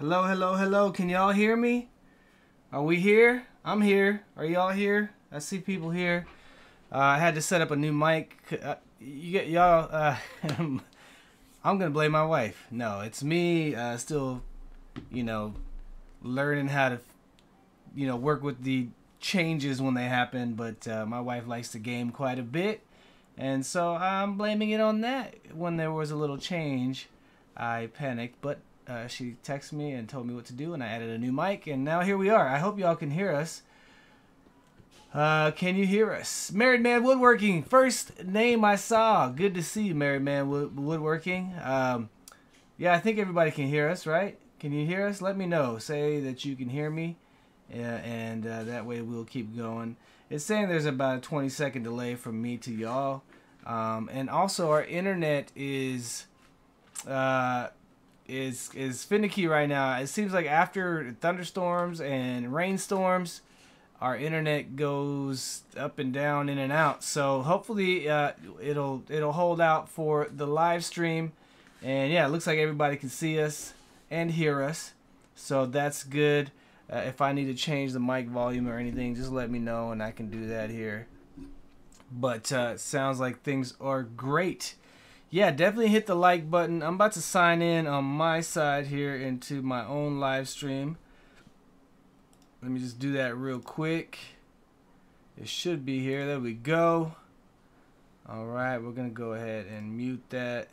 Hello, hello, hello. Can y'all hear me? Are we here? I'm here. Are y'all here? I see people here. Uh, I had to set up a new mic. Uh, you get y'all. Uh, I'm gonna blame my wife. No, it's me. Uh, still, you know, learning how to, you know, work with the changes when they happen. But uh, my wife likes to game quite a bit, and so I'm blaming it on that. When there was a little change, I panicked, but uh, she texted me and told me what to do, and I added a new mic, and now here we are. I hope y'all can hear us. Uh, can you hear us? Married Man Woodworking, first name I saw. Good to see you, Married Man Wood- Woodworking. Um, yeah, I think everybody can hear us, right? Can you hear us? Let me know. Say that you can hear me, uh, and uh, that way we'll keep going. It's saying there's about a 20 second delay from me to y'all. Um, and also, our internet is. Uh, is is finicky right now. It seems like after thunderstorms and rainstorms, our internet goes up and down, in and out. So hopefully, uh, it'll it'll hold out for the live stream. And yeah, it looks like everybody can see us and hear us, so that's good. Uh, if I need to change the mic volume or anything, just let me know, and I can do that here. But uh, sounds like things are great yeah, definitely hit the like button. I'm about to sign in on my side here into my own live stream. Let me just do that real quick. It should be here. There we go. All right, we're going to go ahead and mute that.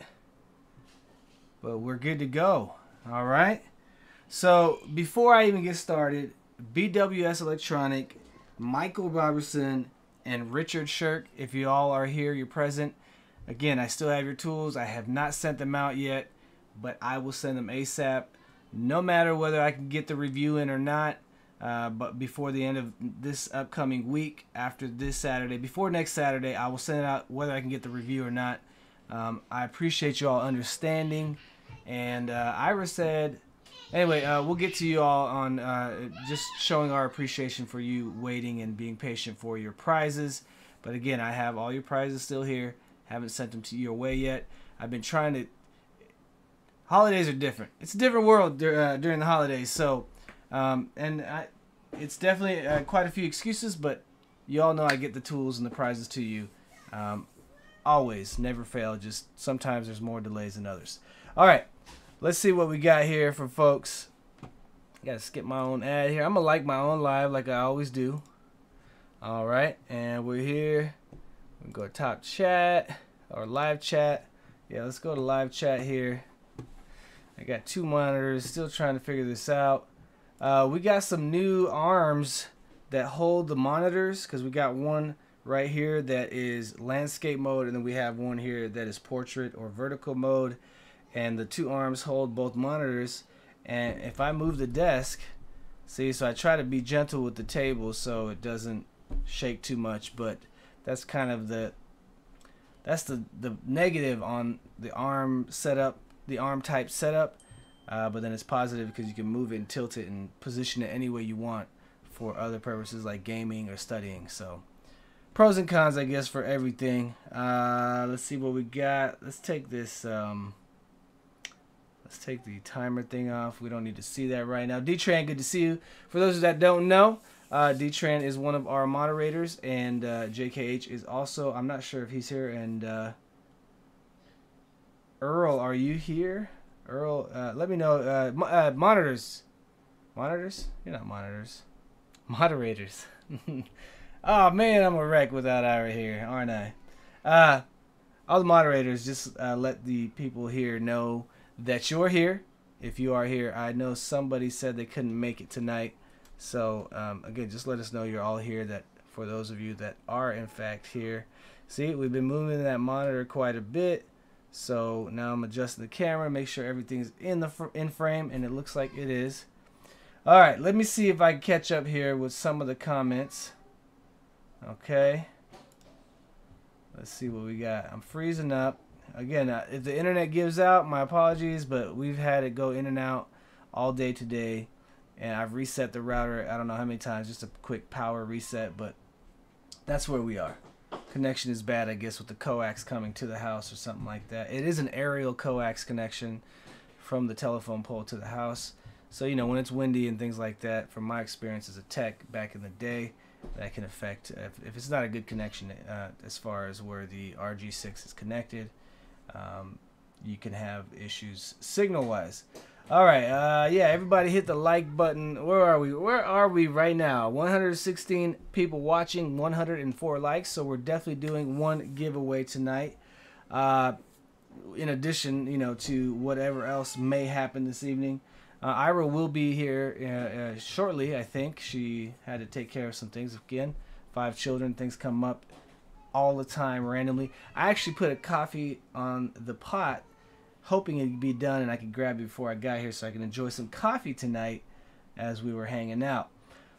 But we're good to go. All right. So before I even get started, BWS Electronic, Michael Robertson, and Richard Shirk, if you all are here, you're present Again, I still have your tools. I have not sent them out yet, but I will send them ASAP, no matter whether I can get the review in or not. Uh, but before the end of this upcoming week, after this Saturday, before next Saturday, I will send out whether I can get the review or not. Um, I appreciate you all understanding. And uh, Ira said, anyway, uh, we'll get to you all on uh, just showing our appreciation for you waiting and being patient for your prizes. But again, I have all your prizes still here. Haven't sent them to your way yet. I've been trying to. Holidays are different. It's a different world uh, during the holidays. So, um, and I, it's definitely uh, quite a few excuses, but you all know I get the tools and the prizes to you. Um, always, never fail. Just sometimes there's more delays than others. All right, let's see what we got here for folks. Gotta skip my own ad here. I'm gonna like my own live like I always do. All right, and we're here. Go to top chat or live chat. Yeah, let's go to live chat here. I got two monitors, still trying to figure this out. Uh, we got some new arms that hold the monitors because we got one right here that is landscape mode and then we have one here that is portrait or vertical mode and the two arms hold both monitors and if I move the desk see so I try to be gentle with the table so it doesn't shake too much but that's kind of the that's the the negative on the arm setup, the arm type setup. Uh, but then it's positive because you can move it and tilt it and position it any way you want for other purposes like gaming or studying. So pros and cons, I guess, for everything. Uh, let's see what we got. Let's take this. Um, let's take the timer thing off. We don't need to see that right now. D-Tran, good to see you. For those that don't know, uh, D-Tran is one of our moderators, and uh, JKH is also. I'm not sure if he's here. And uh, Earl, are you here? Earl, uh, let me know. Uh, mo- uh, monitors, monitors. You're not monitors. Moderators. oh man, I'm a wreck without Ira here, aren't I? Uh, all the moderators, just let the people here know that you're here. If you are here, I know somebody said they couldn't make it tonight. So um, again, just let us know you're all here. That for those of you that are in fact here, see we've been moving that monitor quite a bit. So now I'm adjusting the camera, make sure everything's in the in frame, and it looks like it is. All right, let me see if I can catch up here with some of the comments. Okay. Let's see what we got. I'm freezing up. Again, uh, if the internet gives out, my apologies, but we've had it go in and out all day today and I've reset the router I don't know how many times just a quick power reset but that's where we are connection is bad I guess with the coax coming to the house or something like that it is an aerial coax connection from the telephone pole to the house So you know when it's windy and things like that, from my experience as a tech back in the day, that can affect if, if it's not a good connection uh, as far as where the RG6 is connected. Um, you can have issues signal wise. All right, uh, yeah, everybody hit the like button. Where are we? Where are we right now? 116 people watching, 104 likes. So we're definitely doing one giveaway tonight. Uh, in addition, you know, to whatever else may happen this evening. Uh, Ira will be here uh, uh, shortly. I think she had to take care of some things again. Five children, things come up all the time randomly. I actually put a coffee on the pot hoping it'd be done and I could grab it before I got here so I can enjoy some coffee tonight as we were hanging out.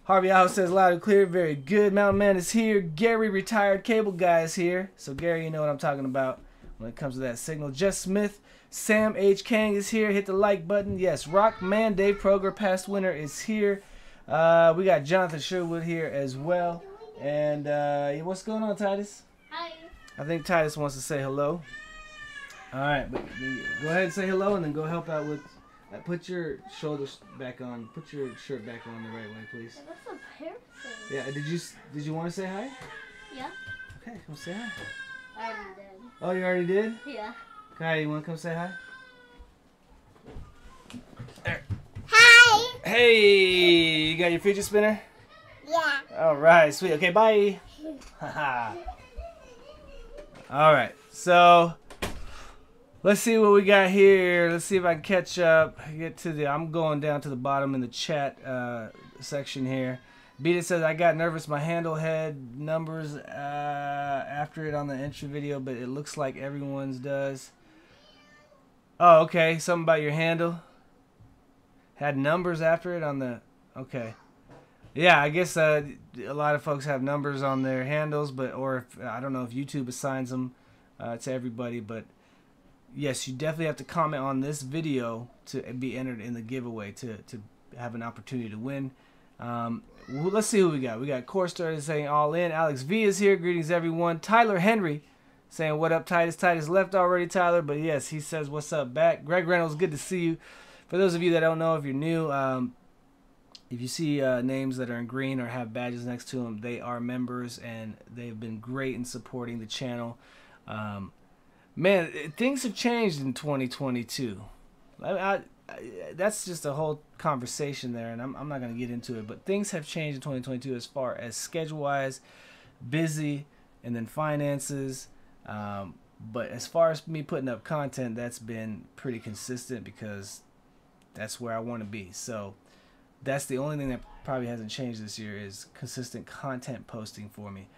Harvey House says loud and clear, very good. Mountain Man is here. Gary, retired cable guy, is here. So Gary, you know what I'm talking about when it comes to that signal. Jess Smith, Sam H. Kang is here. Hit the like button. Yes, Rock Man, Dave Proger, past winner, is here. Uh, we got Jonathan Sherwood here as well. And uh, what's going on, Titus? Hi. I think Titus wants to say hello. All right, but go ahead and say hello, and then go help out with. Uh, put your shoulders back on. Put your shirt back on the right way, please. That's a hair. Yeah. Did you Did you want to say hi? Yeah. Okay, come say hi. I already did. Oh, you already did. Yeah. Kai, you want to come say hi? There. Hi. Hey, you got your fidget spinner? Yeah. All right, sweet. Okay, bye. Haha. All right, so let's see what we got here. Let's see if I can catch up. Get to the. I'm going down to the bottom in the chat uh, section here. Beat it says I got nervous. My handle had numbers uh, after it on the intro video, but it looks like everyone's does. Oh, okay. Something about your handle had numbers after it on the. Okay. Yeah, I guess uh, a lot of folks have numbers on their handles, but or if, I don't know if YouTube assigns them uh, to everybody, but yes, you definitely have to comment on this video to be entered in the giveaway to to have an opportunity to win. Um, well, let's see who we got. We got Core saying all in. Alex V is here. Greetings everyone. Tyler Henry saying what up Titus. Titus left already Tyler, but yes, he says what's up back. Greg Reynolds, good to see you. For those of you that don't know, if you're new, um, if you see uh, names that are in green or have badges next to them, they are members and they've been great in supporting the channel. Um, man, things have changed in 2022. I, I, that's just a whole conversation there, and I'm, I'm not going to get into it. But things have changed in 2022 as far as schedule wise, busy, and then finances. Um, but as far as me putting up content, that's been pretty consistent because that's where I want to be. So that's the only thing that probably hasn't changed this year is consistent content posting for me.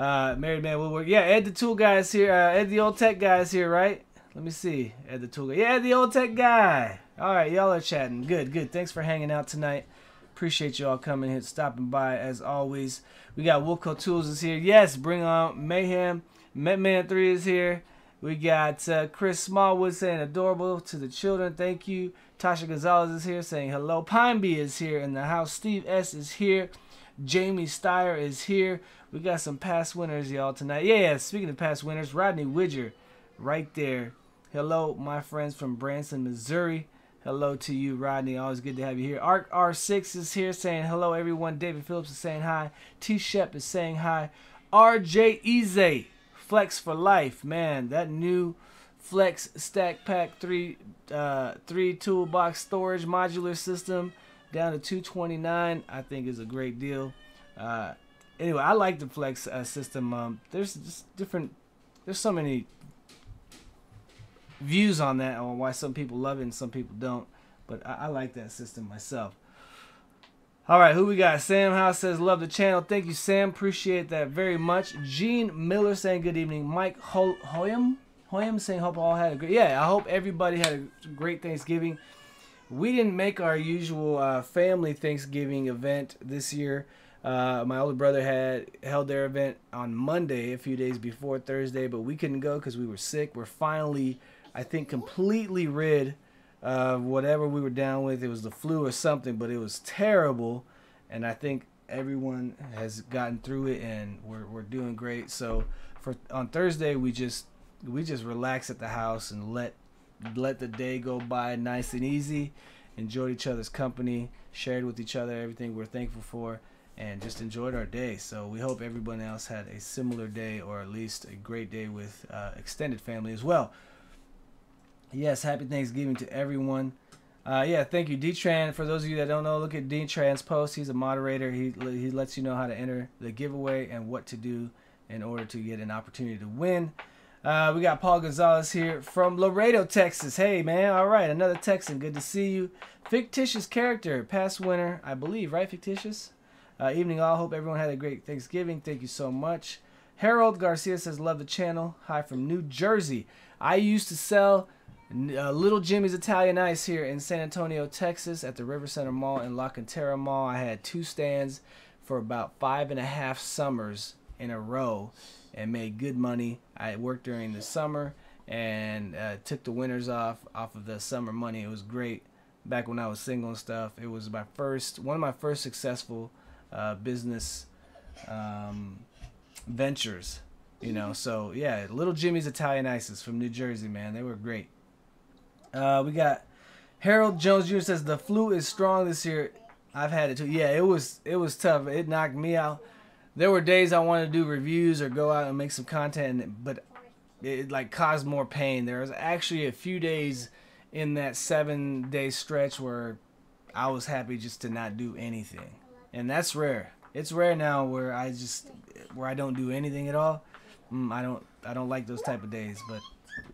Uh, Married Man Woodwork. Yeah, Ed the Tool Guy is here. Uh, Ed the Old Tech Guy is here, right? Let me see. Ed the Tool Guy. Yeah, Ed the Old Tech Guy. All right, y'all are chatting. Good, good. Thanks for hanging out tonight. Appreciate y'all coming here, stopping by as always. We got Wilco Tools is here. Yes, bring on Mayhem. Metman 3 is here. We got uh, Chris Smallwood saying adorable to the children. Thank you. Tasha Gonzalez is here saying hello. Pine Bee is here in the house. Steve S is here. Jamie Steyer is here. We got some past winners, y'all, tonight. Yeah, yeah, speaking of past winners, Rodney Widger right there. Hello, my friends from Branson, Missouri. Hello to you, Rodney. Always good to have you here. Arc R6 is here saying hello, everyone. David Phillips is saying hi. T Shep is saying hi. RJ Eze, Flex for Life. Man, that new Flex Stack Pack 3 uh, 3 toolbox storage modular system down to 229 I think is a great deal. Uh, anyway, I like the Flex uh, system. Um, there's just different. There's so many views on that on why some people love it and some people don't. But I, I like that system myself. All right, who we got? Sam House says, love the channel. Thank you, Sam. Appreciate that very much. Gene Miller saying good evening. Mike Ho- Hoyam? Hoyam saying, hope all had a great... Yeah, I hope everybody had a great Thanksgiving. We didn't make our usual uh, family Thanksgiving event this year. Uh, my older brother had held their event on Monday, a few days before Thursday, but we couldn't go because we were sick. We're finally, I think, completely rid of whatever we were down with. It was the flu or something, but it was terrible. And I think everyone has gotten through it, and we're, we're doing great. So for on Thursday, we just we just relax at the house and let let the day go by nice and easy enjoyed each other's company, shared with each other everything we're thankful for, and just enjoyed our day. So we hope everyone else had a similar day or at least a great day with uh, extended family as well. Yes, happy Thanksgiving to everyone. Uh, yeah, thank you, D-Tran. For those of you that don't know, look at D-Tran's post. He's a moderator. He he lets you know how to enter the giveaway and what to do in order to get an opportunity to win. Uh, we got Paul Gonzalez here from Laredo, Texas. Hey, man. All right, another Texan. Good to see you. Fictitious character, past winner, I believe, right? Fictitious. Uh, evening all. Hope everyone had a great Thanksgiving. Thank you so much. Harold Garcia says, love the channel. Hi from New Jersey. I used to sell uh, Little Jimmy's Italian Ice here in San Antonio, Texas, at the River Center Mall and La Cantera Mall. I had two stands for about five and a half summers in a row and made good money. I worked during the summer and uh, took the winters off off of the summer money. It was great. Back when I was single and stuff, it was my first one of my first successful uh, business um, ventures. You know, so yeah, Little Jimmy's Italian Ices from New Jersey, man, they were great. Uh, we got Harold Jones Jr. says the flu is strong this year. I've had it too. Yeah, it was it was tough. It knocked me out. There were days I wanted to do reviews or go out and make some content, but it like caused more pain. There was actually a few days in that seven day stretch where I was happy just to not do anything, and that's rare. It's rare now where I just where I don't do anything at all. Mm, I don't I don't like those type of days, but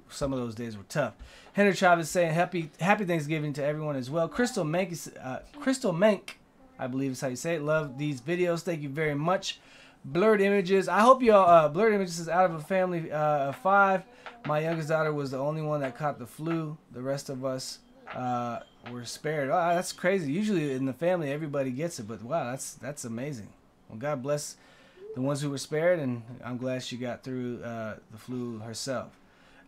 some of those days were tough. Henry Chavez saying happy Happy Thanksgiving to everyone as well. Crystal Mank, uh, Crystal Mank, I believe is how you say it. Love these videos. Thank you very much. Blurred images. I hope y'all. Uh, blurred images is out of a family uh, of five. My youngest daughter was the only one that caught the flu. The rest of us uh, were spared. Oh, that's crazy. Usually in the family everybody gets it, but wow, that's that's amazing. Well, God bless the ones who were spared, and I'm glad she got through uh, the flu herself.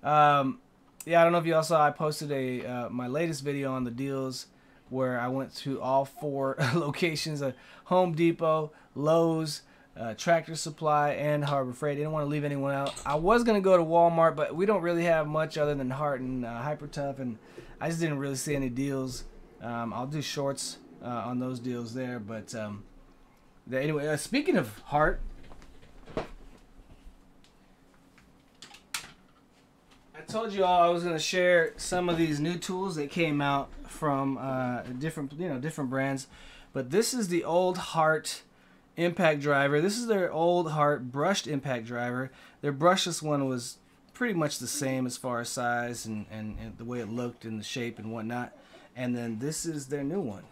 Um, yeah, I don't know if you all saw. I posted a uh, my latest video on the deals where I went to all four locations: of Home Depot, Lowe's, uh, Tractor Supply, and Harbor Freight. Didn't want to leave anyone out. I was gonna go to Walmart, but we don't really have much other than Hart and uh, Hyper Tough, and I just didn't really see any deals. Um, I'll do shorts uh, on those deals there, but um, the, anyway. Uh, speaking of Hart, I told you all I was gonna share some of these new tools that came out from uh, different you know different brands, but this is the old Hart impact driver. This is their old Hart brushed impact driver. Their brushless one was pretty much the same as far as size and, and, and the way it looked and the shape and whatnot. And then this is their new one.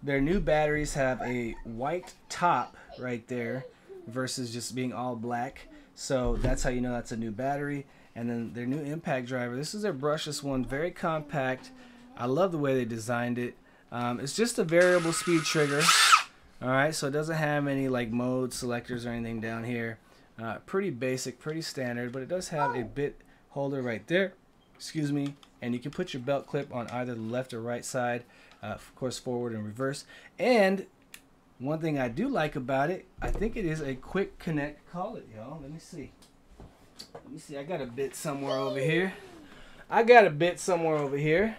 Their new batteries have a white top right there versus just being all black. So that's how you know that's a new battery. And then their new impact driver. This is their brushless one, very compact. I love the way they designed it. Um, it's just a variable speed trigger. All right, so it doesn't have any like mode selectors or anything down here. Uh, pretty basic, pretty standard, but it does have a bit holder right there. Excuse me. And you can put your belt clip on either the left or right side. Uh, of course, forward and reverse. And one thing I do like about it, I think it is a quick connect. Call it, y'all. Let me see. Let me see. I got a bit somewhere over here. I got a bit somewhere over here.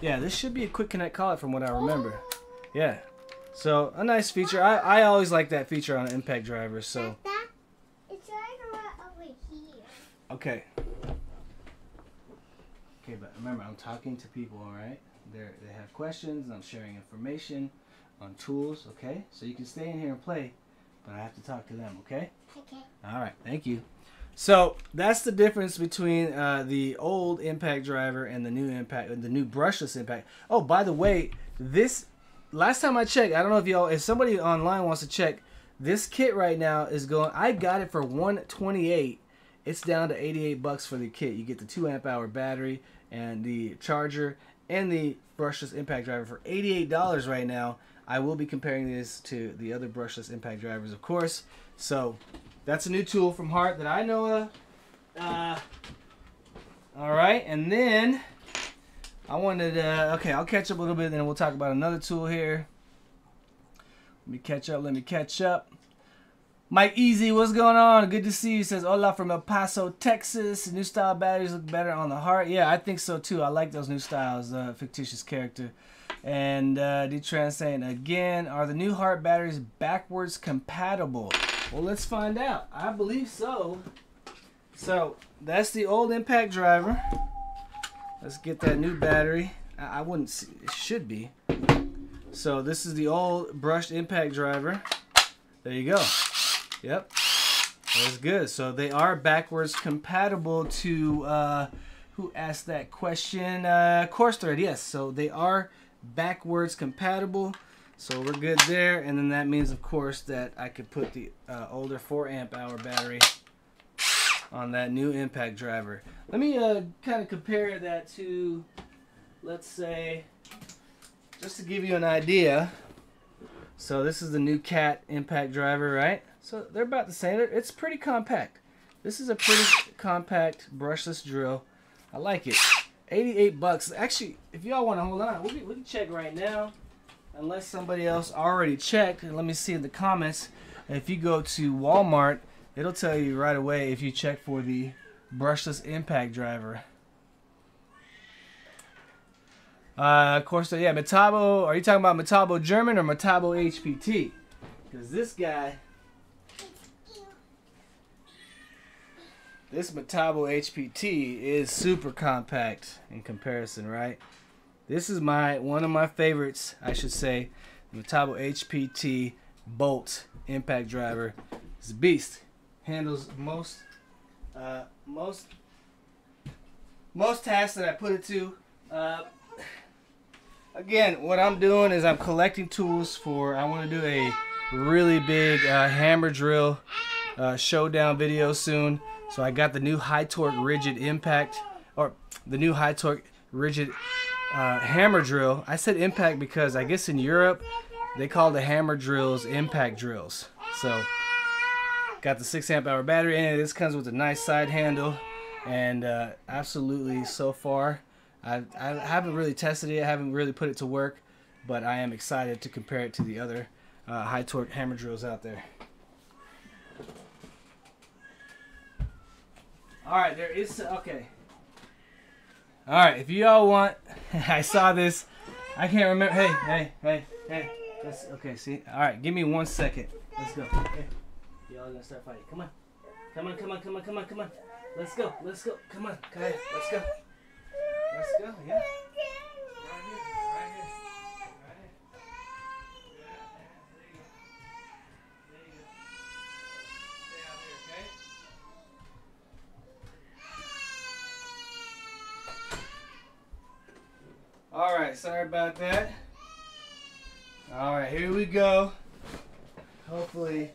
Yeah, this should be a quick connect collet from what I remember. Yeah. So a nice feature. I, I always like that feature on impact drivers. So. It's right over here. Okay. Okay, but remember, I'm talking to people. All right. They they have questions. And I'm sharing information on tools. Okay. So you can stay in here and play, but I have to talk to them. Okay. Okay. All right. Thank you. So that's the difference between uh, the old impact driver and the new impact, the new brushless impact. Oh, by the way, this last time I checked, I don't know if y'all, if somebody online wants to check, this kit right now is going. I got it for 128. It's down to 88 bucks for the kit. You get the two amp hour battery and the charger and the brushless impact driver for $88 right now. I will be comparing this to the other brushless impact drivers, of course. So that's a new tool from Hart that I know of. Uh, all right, and then I wanted to, okay, I'll catch up a little bit, then we'll talk about another tool here. Let me catch up, let me catch up. Mike Easy, what's going on? Good to see you. Says Hola from El Paso, Texas. New style batteries look better on the Hart. Yeah, I think so too. I like those new styles. Uh, fictitious character. And uh, D-Trans saying again, are the new Hart batteries backwards compatible? Well, let's find out. I believe so. So that's the old impact driver. Let's get that new battery. I, I wouldn't see, it should be. So this is the old brushed impact driver. There you go. Yep. That's good. So they are backwards compatible to uh, who asked that question? Uh, Course Thread. Yes. So they are backwards compatible. So we're good there. And then that means, of course, that I could put the uh, older 4 amp hour battery on that new impact driver. Let me uh, kind of compare that to, let's say, just to give you an idea. So this is the new CAT impact driver, right? So they're about the same. It's pretty compact. This is a pretty compact brushless drill. I like it. 88 bucks. Actually, if y'all want to hold on, we can, we can check right now. Unless somebody else already checked. Let me see in the comments. If you go to Walmart, it'll tell you right away if you check for the brushless impact driver. Uh, of course, yeah, Metabo. Are you talking about Metabo German or Metabo HPT? Because this guy, this Metabo HPT is super compact in comparison, right? This is my one of my favorites, I should say. Metabo HPT Bolt impact driver. It's a beast. Handles most, uh, most, most tasks that I put it to. Uh, again, what I'm doing is I'm collecting tools for, I want to do a really big uh, hammer drill uh, showdown video soon. So I got the new high torque Ridgid impact, or the new high torque Ridgid uh, hammer drill. I said impact because I guess in Europe they call the hammer drills impact drills. So got the 6 amp hour battery in it. This comes with a nice side handle and uh, absolutely so far I, I haven't really tested it. I haven't really put it to work, but I am excited to compare it to the other uh, high torque hammer drills out there. All right, there is okay. All right, if y'all want, I saw this. I can't remember. Hey, hey, hey, hey. That's okay. See. All right, give me one second. Let's go. Y'all gonna start fighting. Come on. Come on. Come on. Come on. Come on. Come on. Let's go. Let's go. Come on. Come on. Let's go. Let's go, yeah. Sorry about that. Alright, here we go. Hopefully.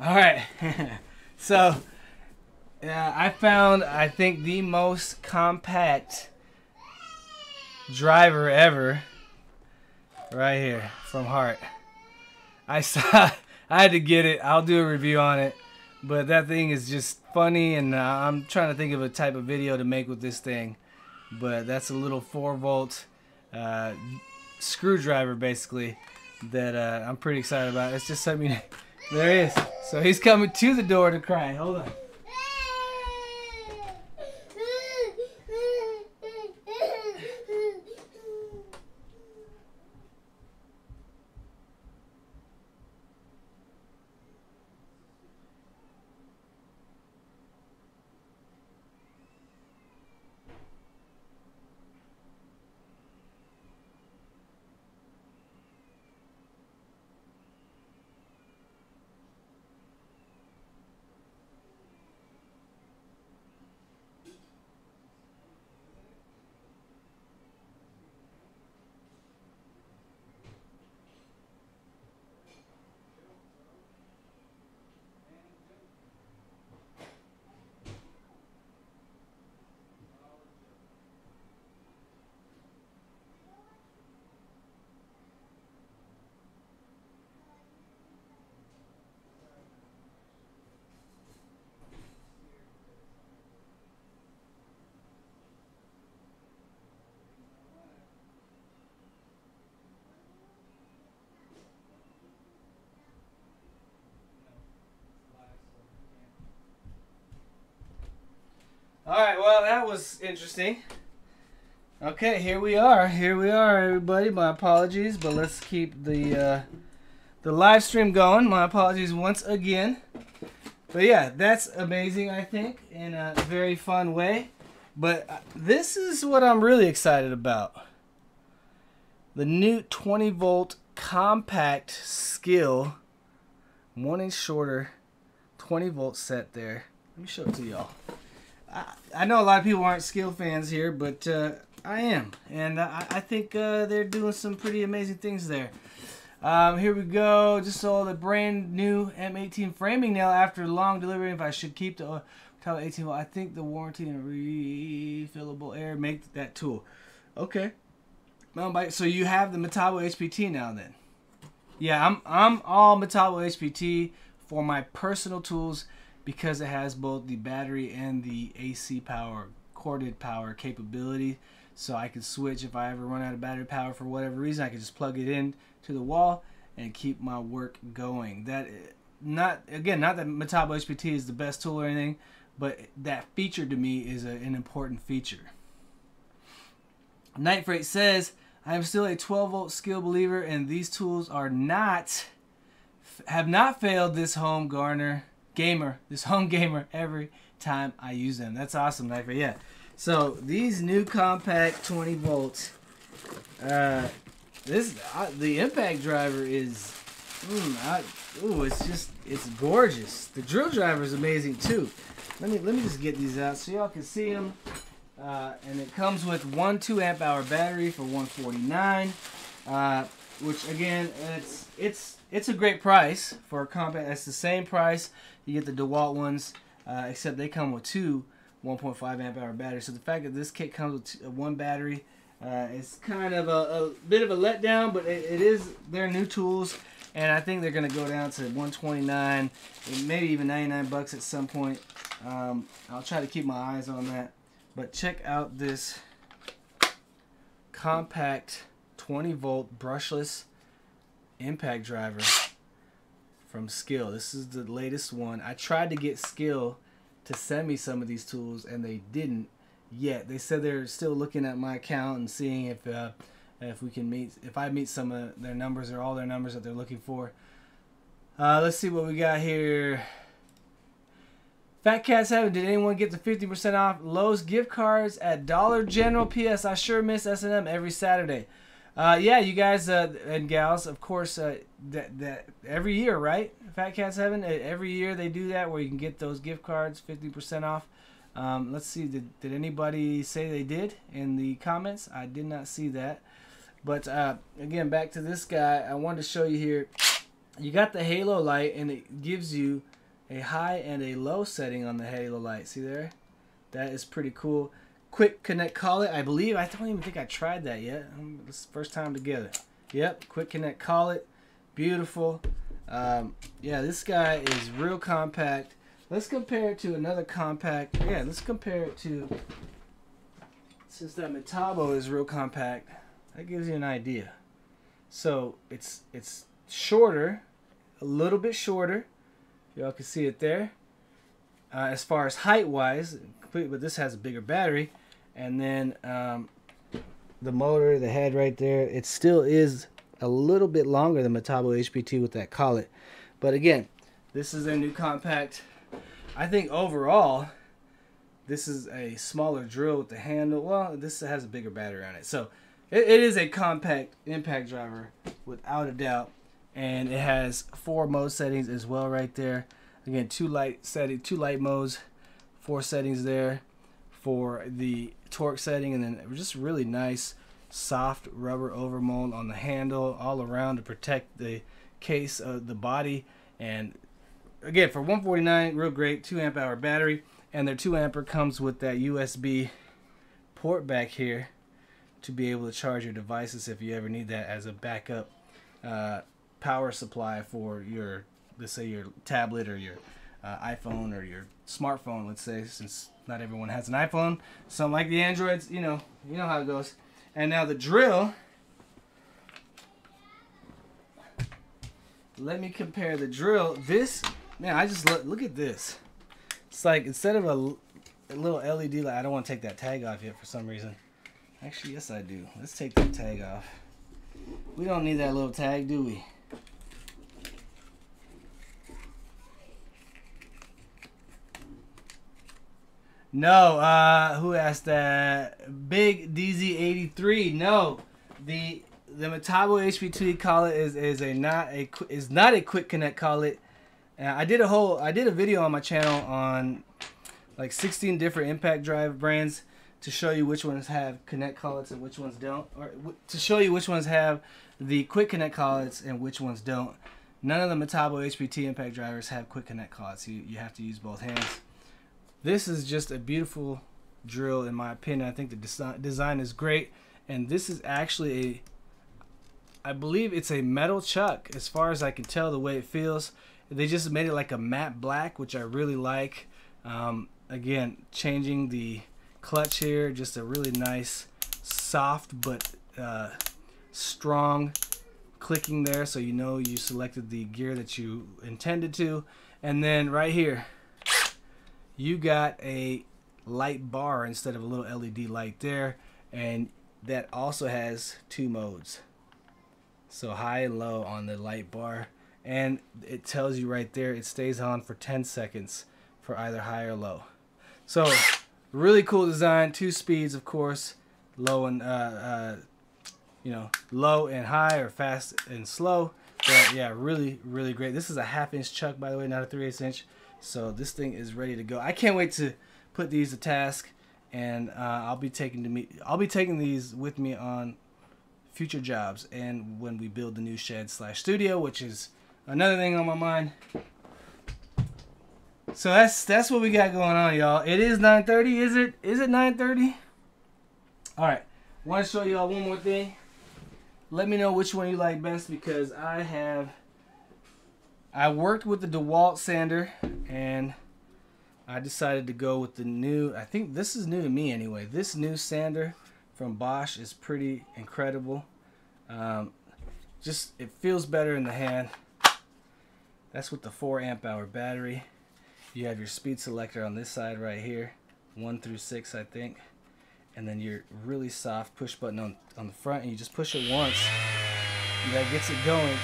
Alright. so yeah, I found I think the most compact driver ever right here from Hart. I saw I had to get it. I'll do a review on it. But that thing is just funny and I'm trying to think of a type of video to make with this thing. But that's a little 4 volt uh, screwdriver basically that uh, I'm pretty excited about. It's just something there he is. So he's coming to the door to cry. Hold on. All right, well, that was interesting. Okay, here we are. Here we are, everybody. My apologies, but let's keep the uh, the live stream going. My apologies once again. But yeah, that's amazing, I think, in a very fun way. But uh, this is what I'm really excited about. The new 20 volt compact Skil, one inch shorter, 20 volt set there. Let me show it to y'all. I, know a lot of people aren't Skil fans here, but uh, I am. And I, I think uh, they're doing some pretty amazing things there. Um, here we go. Just saw the brand new M18 framing nail after long delivery. If I should keep the uh, top 18 well, I think the warranty and refillable air make that tool. Okay. Bike. So you have the Metabo HPT now then? Yeah, I'm I'm all Metabo HPT for my personal tools because it has both the battery and the AC power, corded power capability. So I can switch if I ever run out of battery power for whatever reason. I can just plug it in to the wall and keep my work going. That not again, not that Metabo HPT is the best tool or anything, but that feature to me is a, an important feature. Night Freight says, I am still a 12 volt Skil believer, and these tools are not have not failed this home garner gamer, this home gamer every time I use them. That's awesome, Freight. Yeah. So these new compact 20 volts. Uh, this uh, the impact driver is, mm, I, ooh, it's just it's gorgeous. The drill driver is amazing too. Let me let me just get these out so y'all can see them. Uh, and it comes with one two amp hour battery for 149, uh, which again it's it's it's a great price for a compact. It's the same price you get the DeWalt ones, uh, except they come with two 1.5 amp hour batteries. So the fact that this kit comes with two, one battery uh, it's kind of a, a, bit of a letdown, but it, it is their new tools, and I think they're going to go down to 129, maybe even 99 bucks at some point. Um, I'll try to keep my eyes on that. But check out this compact 20 volt brushless impact driver from Skil. This is the latest one. I tried to get Skil to send me some of these tools, and they didn't yet. They said they're still looking at my account and seeing if uh, if we can meet if I meet some of their numbers or all their numbers that they're looking for. Uh, let's see what we got here. Fat Cat 7, did anyone get the 50% off Lowe's gift cards at Dollar General? P.S. I sure miss S&M every Saturday. Uh, yeah, you guys uh, and gals, of course, uh, that, that every year, right? Fat Cat 7, every year they do that where you can get those gift cards 50% off. Um, let's see, did, did anybody say they did in the comments? I did not see that. But uh, again, back to this guy, I wanted to show you here. You got the halo light, and it gives you a high and a low setting on the halo light. See there? That is pretty cool. Quick connect collet. I believe, I don't even think I tried that yet. This first time together. Yep, quick connect collet. Beautiful. Um, yeah, this guy is real compact. Let's compare it to another compact. Yeah, let's compare it to, since that Metabo is real compact, that gives you an idea. So it's it's shorter, a little bit shorter. Y'all can see it there. Uh, as far as height wise, but this has a bigger battery. And then um, the motor, the head right there, it still is a little bit longer than Metabo HPT with that collet. But again, this is their new compact I think overall, this is a smaller drill with the handle. Well, this has a bigger battery on it. So it, it is a compact impact driver without a doubt. And it has four mode settings as well right there. Again, two light setting, two light modes, four settings there for the torque setting, and then just really nice soft rubber overmold on the handle all around to protect the case of the body. And again for 149 real great 2 amp hour battery. And their 2 ampere comes with that USB port back here to be able to charge your devices if you ever need that as a backup uh, power supply for your let's say your tablet or your uh, iPhone or your smartphone let's say since not everyone has an iPhone. Some like the Androids you know you know how it goes and now the drill let me compare the drill this Man, I just look, look at this. It's like instead of a little LED light. I don't want to take that tag off yet for some reason. Actually, yes I do. Let's take that tag off. We don't need that little tag, do we? No, uh, who asked that? Big DZ83. No, the the Metabo HPT collet is is a not a is not a quick connect collet. Uh, I did a whole I did a video on my channel on like 16 different impact drive brands to show you which ones have connect collets and which ones don't, or to show you which ones have the quick connect collets and which ones don't. None of the Metabo HPT impact drivers have quick connect collets. You, you have to use both hands. This is just a beautiful drill in my opinion. I think the design, design is great. And this is actually a, I believe it's a metal chuck as far as I can tell the way it feels. They just made it like a matte black, which I really like. Um, again, changing the clutch here, just a really nice, soft but uh, strong clicking there so you know you selected the gear that you intended to. And then right here, you got a light bar instead of a little LED light there. And that also has two modes. So high and low on the light bar. And it tells you right there, it stays on for 10 seconds for either high or low. So really cool design, two speeds, of course, low and, uh, uh, you know, low and high or fast and slow. But yeah, really, really great. This is a half inch chuck, by the way, not a 3 8 inch. So this thing is ready to go. I can't wait to put these to task, and uh, I'll be taking to me. I'll be taking these with me on future jobs and when we build the new shed slash studio, which is another thing on my mind. So that's that's what we got going on, y'all. It is 9:30. Is it? Is it 9:30? All right. Want to show y'all one more thing. Let me know which one you like best because I have I worked with the DeWalt sander and I decided to go with the new, I think this is new to me anyway. This new sander from Bosch is pretty incredible. Um, just, it feels better in the hand. That's with the 4 amp hour battery. You have your speed selector on this side right here. 1 through 6 I think. And then your really soft push button on, on the front and you just push it once. That gets it going.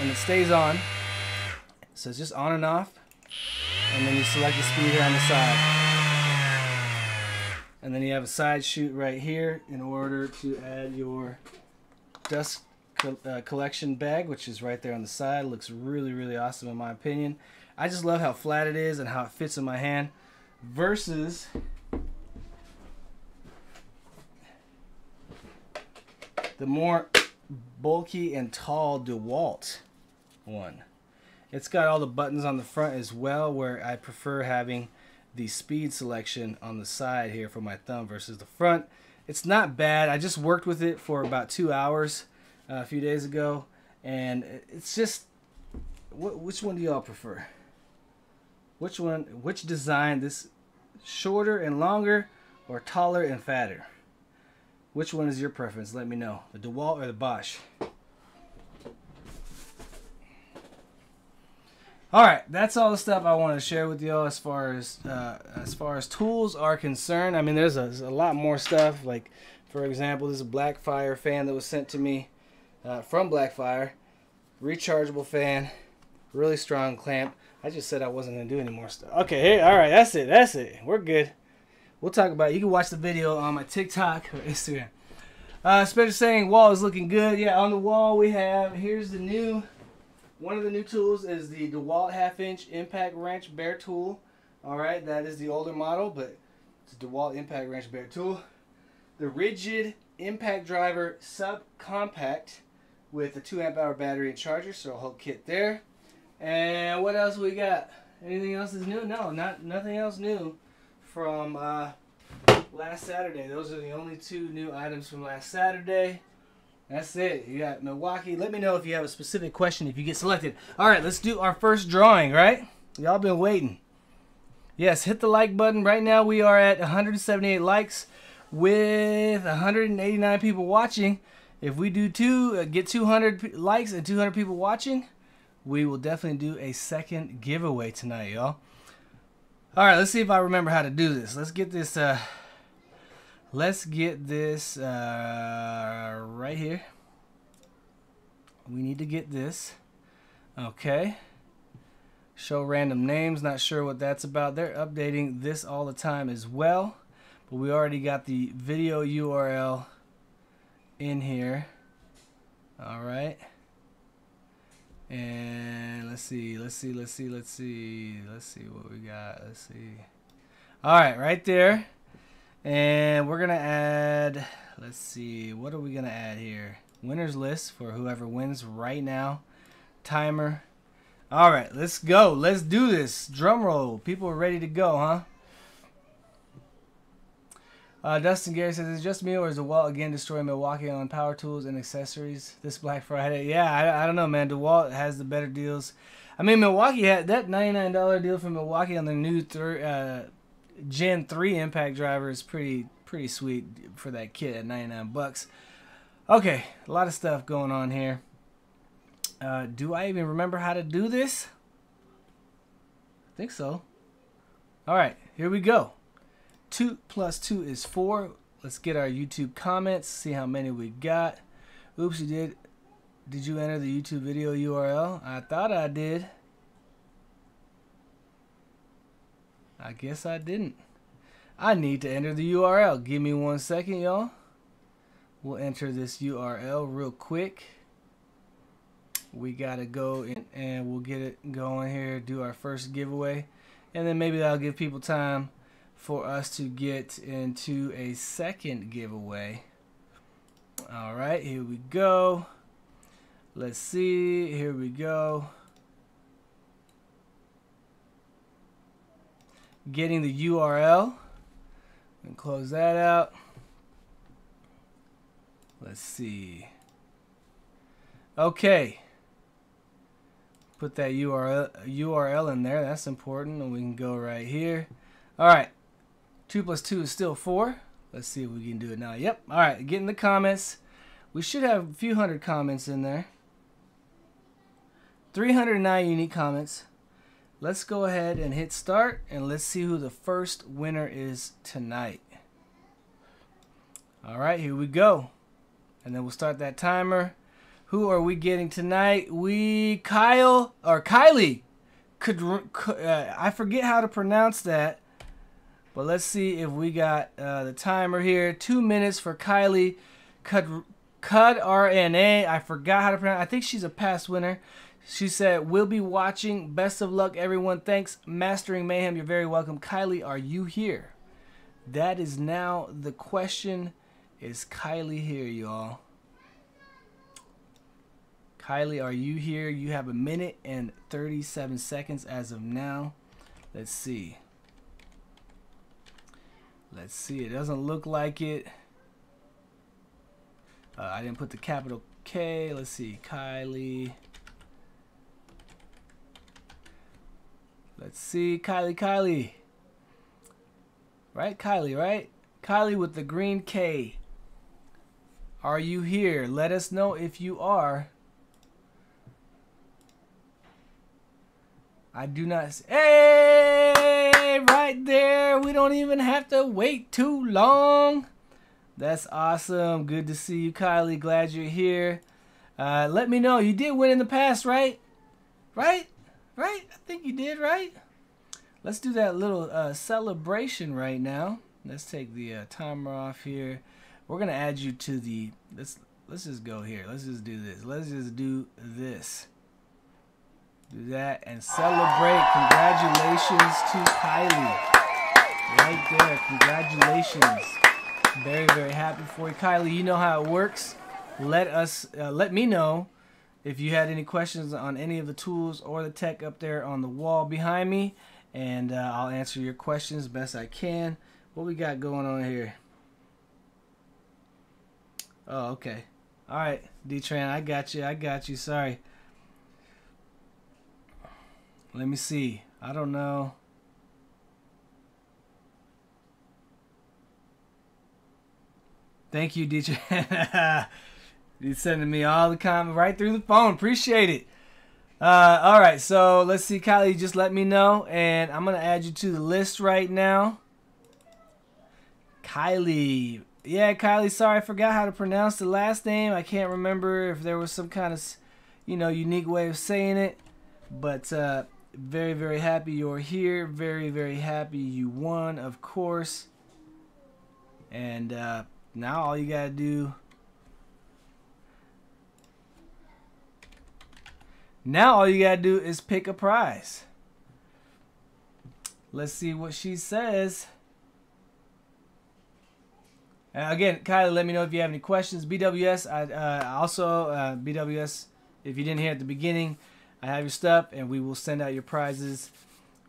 And it stays on. So it's just on and off. And then you select the speed here on the side. And then you have a side chute right here in order to add your dust co uh, collection bag, which is right there on the side. Looks really, really awesome in my opinion. I just love how flat it is and how it fits in my hand versus the more bulky and tall DeWalt one. It's got all the buttons on the front as well where I prefer having the speed selection on the side here for my thumb versus the front. It's not bad. I just worked with it for about two hours uh, a few days ago and it's just wh which one do y'all prefer? Which one, which design, this shorter and longer or taller and fatter? Which one is your preference? Let me know. The DeWalt or the Bosch? All right, that's all the stuff I want to share with y'all as far as uh, as far as tools are concerned. I mean, there's a, a, lot more stuff. Like, for example, this Blackfire fan that was sent to me uh, from Blackfire, rechargeable fan, really strong clamp. I just said I wasn't gonna do any more stuff. Okay, hey, all right, that's it, that's it. We're good. We'll talk about. It. You can watch the video on my TikTok or Instagram. Uh, Special saying wall is looking good. Yeah, on the wall we have. Here's the new one of the new tools is the DeWalt half-inch impact wrench bare tool. All right, that is the older model, but it's a DeWalt impact wrench bare tool. The Ridgid impact driver subcompact with a 2 amp hour battery and charger, so a whole kit there. And what else we got? Anything else is new? No, not nothing else new from uh, last Saturday. Those are the only two new items from last Saturday. That's it. You got Milwaukee. Let me know if you have a specific question if you get selected. All right, let's do our first drawing, right? Y'all been waiting. Yes, hit the like button. Right now we are at 178 likes with 189 people watching. If we do two, uh, get 200 likes and 200 people watching, we will definitely do a second giveaway tonight, y'all. All right, let's see if I remember how to do this. Let's get this. Uh, let's get this uh, right here. We need to get this. Okay. Show random names. Not sure what that's about. They're updating this all the time as well. But we already got the video URL in here. All right. And let's see, let's see, let's see, let's see, let's see what we got. Let's see. All right, right there. And we're going to add, let's see, what are we going to add here? Winners list for whoever wins right now. Timer. All right, let's go. Let's do this. Drum roll. People are ready to go, huh? Uh, Dustin Gary says, "Is it just me or is DeWalt again destroying Milwaukee on power tools and accessories this Black Friday?" Yeah, I, I don't know, man. DeWalt has the better deals. I mean, Milwaukee had that ninety-nine dollar deal from Milwaukee on the new thir- uh, Gen three impact driver is pretty pretty sweet for that kit at ninety-nine bucks. Okay, a lot of stuff going on here. Uh, do I even remember how to do this? I think so. All right, here we go. 2 plus 2 is 4. Let's get our YouTube comments, see how many we got. Oops, you did. Did you enter the YouTube video URL? I thought I did. I guess I didn't. I need to enter the URL. Give me one second, y'all. We'll enter this URL real quick. We got to go and we'll get it going here, do our first giveaway. And then maybe that'll give people time for us to get into a second giveaway. All right, here we go. Let's see. Here we go. Getting the URL. And close that out. Let's see. Okay. Put that URL, URL in there. That's important. And we can go right here. All right. 2 plus 2 is still 4. Let's see if we can do it now. Yep. All right. Get in the comments. We should have a few hundred comments in there. 309 unique comments. Let's go ahead and hit start and let's see who the first winner is tonight. All right, here we go. And then we'll start that timer. Who are we getting tonight? We Kyle or Kylie. Could uh, I forget how to pronounce that? But let's see if we got uh, the timer here. Two minutes for Kylie. Cud, Cud RNA. I forgot how to pronounce. I think she's a past winner. She said, "We'll be watching. Best of luck, everyone. Thanks, Mastering Mayhem. You're very welcome. Kylie, are you here? That is now the question. Is Kylie here, y'all? Kylie, are you here? You have a minute and 37 seconds as of now. Let's see. Let's see. It doesn't look like it. Uh, I didn't put the capital K. Let's see. Kylie. Let's see. Kylie, Kylie. Right? Kylie, right? Kylie with the green K. Are you here? Let us know if you are. I do not. Hey, right there. We don't even have to wait too long. That's awesome. Good to see you, Kylie. Glad you're here. Uh, let me know. You did win in the past, right? Right? Right? I think you did, right? Let's do that little uh, celebration right now. Let's take the uh, timer off here. We're gonna add you to the. Let's let's just go here. Let's just do this. Let's just do this do that and celebrate. Congratulations to Kylie. Right there. Congratulations. Very, very happy for you. Kylie, you know how it works. Let us, uh, let me know if you had any questions on any of the tools or the tech up there on the wall behind me. And uh, I'll answer your questions best I can. What we got going on here? Oh, okay. All right, D-Tran, I got you. I got you. Sorry. Let me see. I don't know. Thank you, DJ. You're sending me all the comments right through the phone. Appreciate it. Uh, all right, so let's see, Kylie. Just let me know, and I'm gonna add you to the list right now. Kylie, yeah, Kylie. Sorry, I forgot how to pronounce the last name. I can't remember if there was some kind of, you know, unique way of saying it. But uh, very, very happy you're here. Very, very happy you won, of course. And uh, now all you gotta do Now all you gotta do is pick a prize. Let's see what she says. Again, Kylie, let me know if you have any questions. BWS, I uh, also uh, BWS. If you didn't hear at the beginning, I have your stuff, and we will send out your prizes,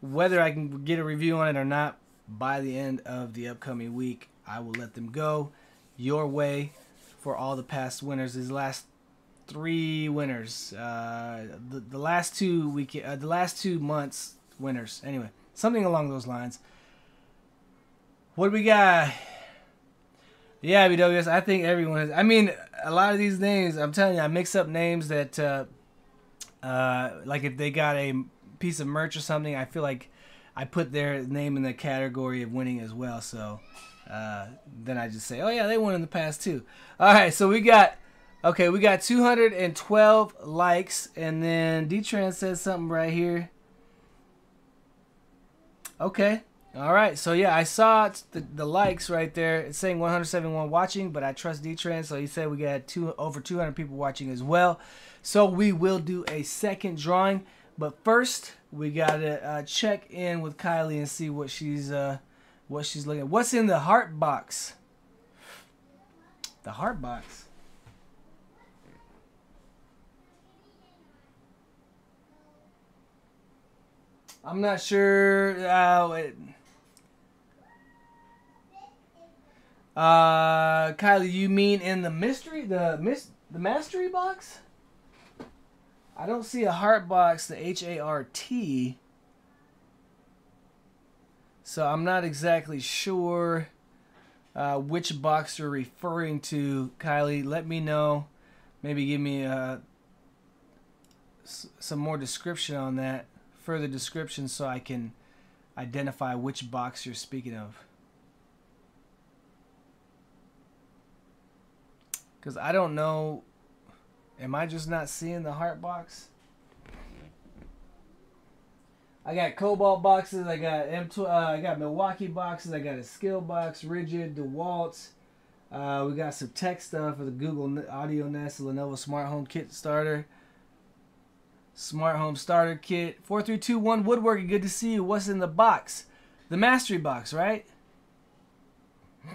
whether I can get a review on it or not. By the end of the upcoming week, I will let them go your way for all the past winners. These last three winners. Uh, the, the last two week, uh, the last two months winners. Anyway, something along those lines. What do we got? Yeah, BWS. I think everyone is. I mean, a lot of these names. I'm telling you, I mix up names that, uh, uh, like if they got a piece of merch or something, I feel like I put their name in the category of winning as well. So uh, then I just say, oh yeah, they won in the past too. All right, so we got Okay, we got 212 likes, and then D-Trans says something right here. Okay. All right. So yeah, I saw the, the likes right there. It's saying 171 watching, but I trust D-Trans, so he said we got two over 200 people watching as well. So we will do a second drawing, but first we gotta uh, check in with Kylie and see what she's uh, what she's looking at. What's in the Hart box? The Hart box. I'm not sure. Uh, uh, Kylie, you mean in the mystery, the mis, the mastery box? I don't see a Hart box, the H A R T. So I'm not exactly sure uh, which box you're referring to, Kylie. Let me know. Maybe give me uh, some more description on that further description so I can identify which box you're speaking of. Because I don't know. Am I just not seeing the Hart box? I got Kobalt boxes. I got M2. Uh, I got Milwaukee boxes. I got a Skil box, Ridgid, DeWalt. Uh, we got some tech stuff for the Google Audio Nest, Lenovo Smart Home Kit Starter. Smart Home Starter Kit. 4321 Woodworking, good to see you. What's in the box? The Mastery box, right?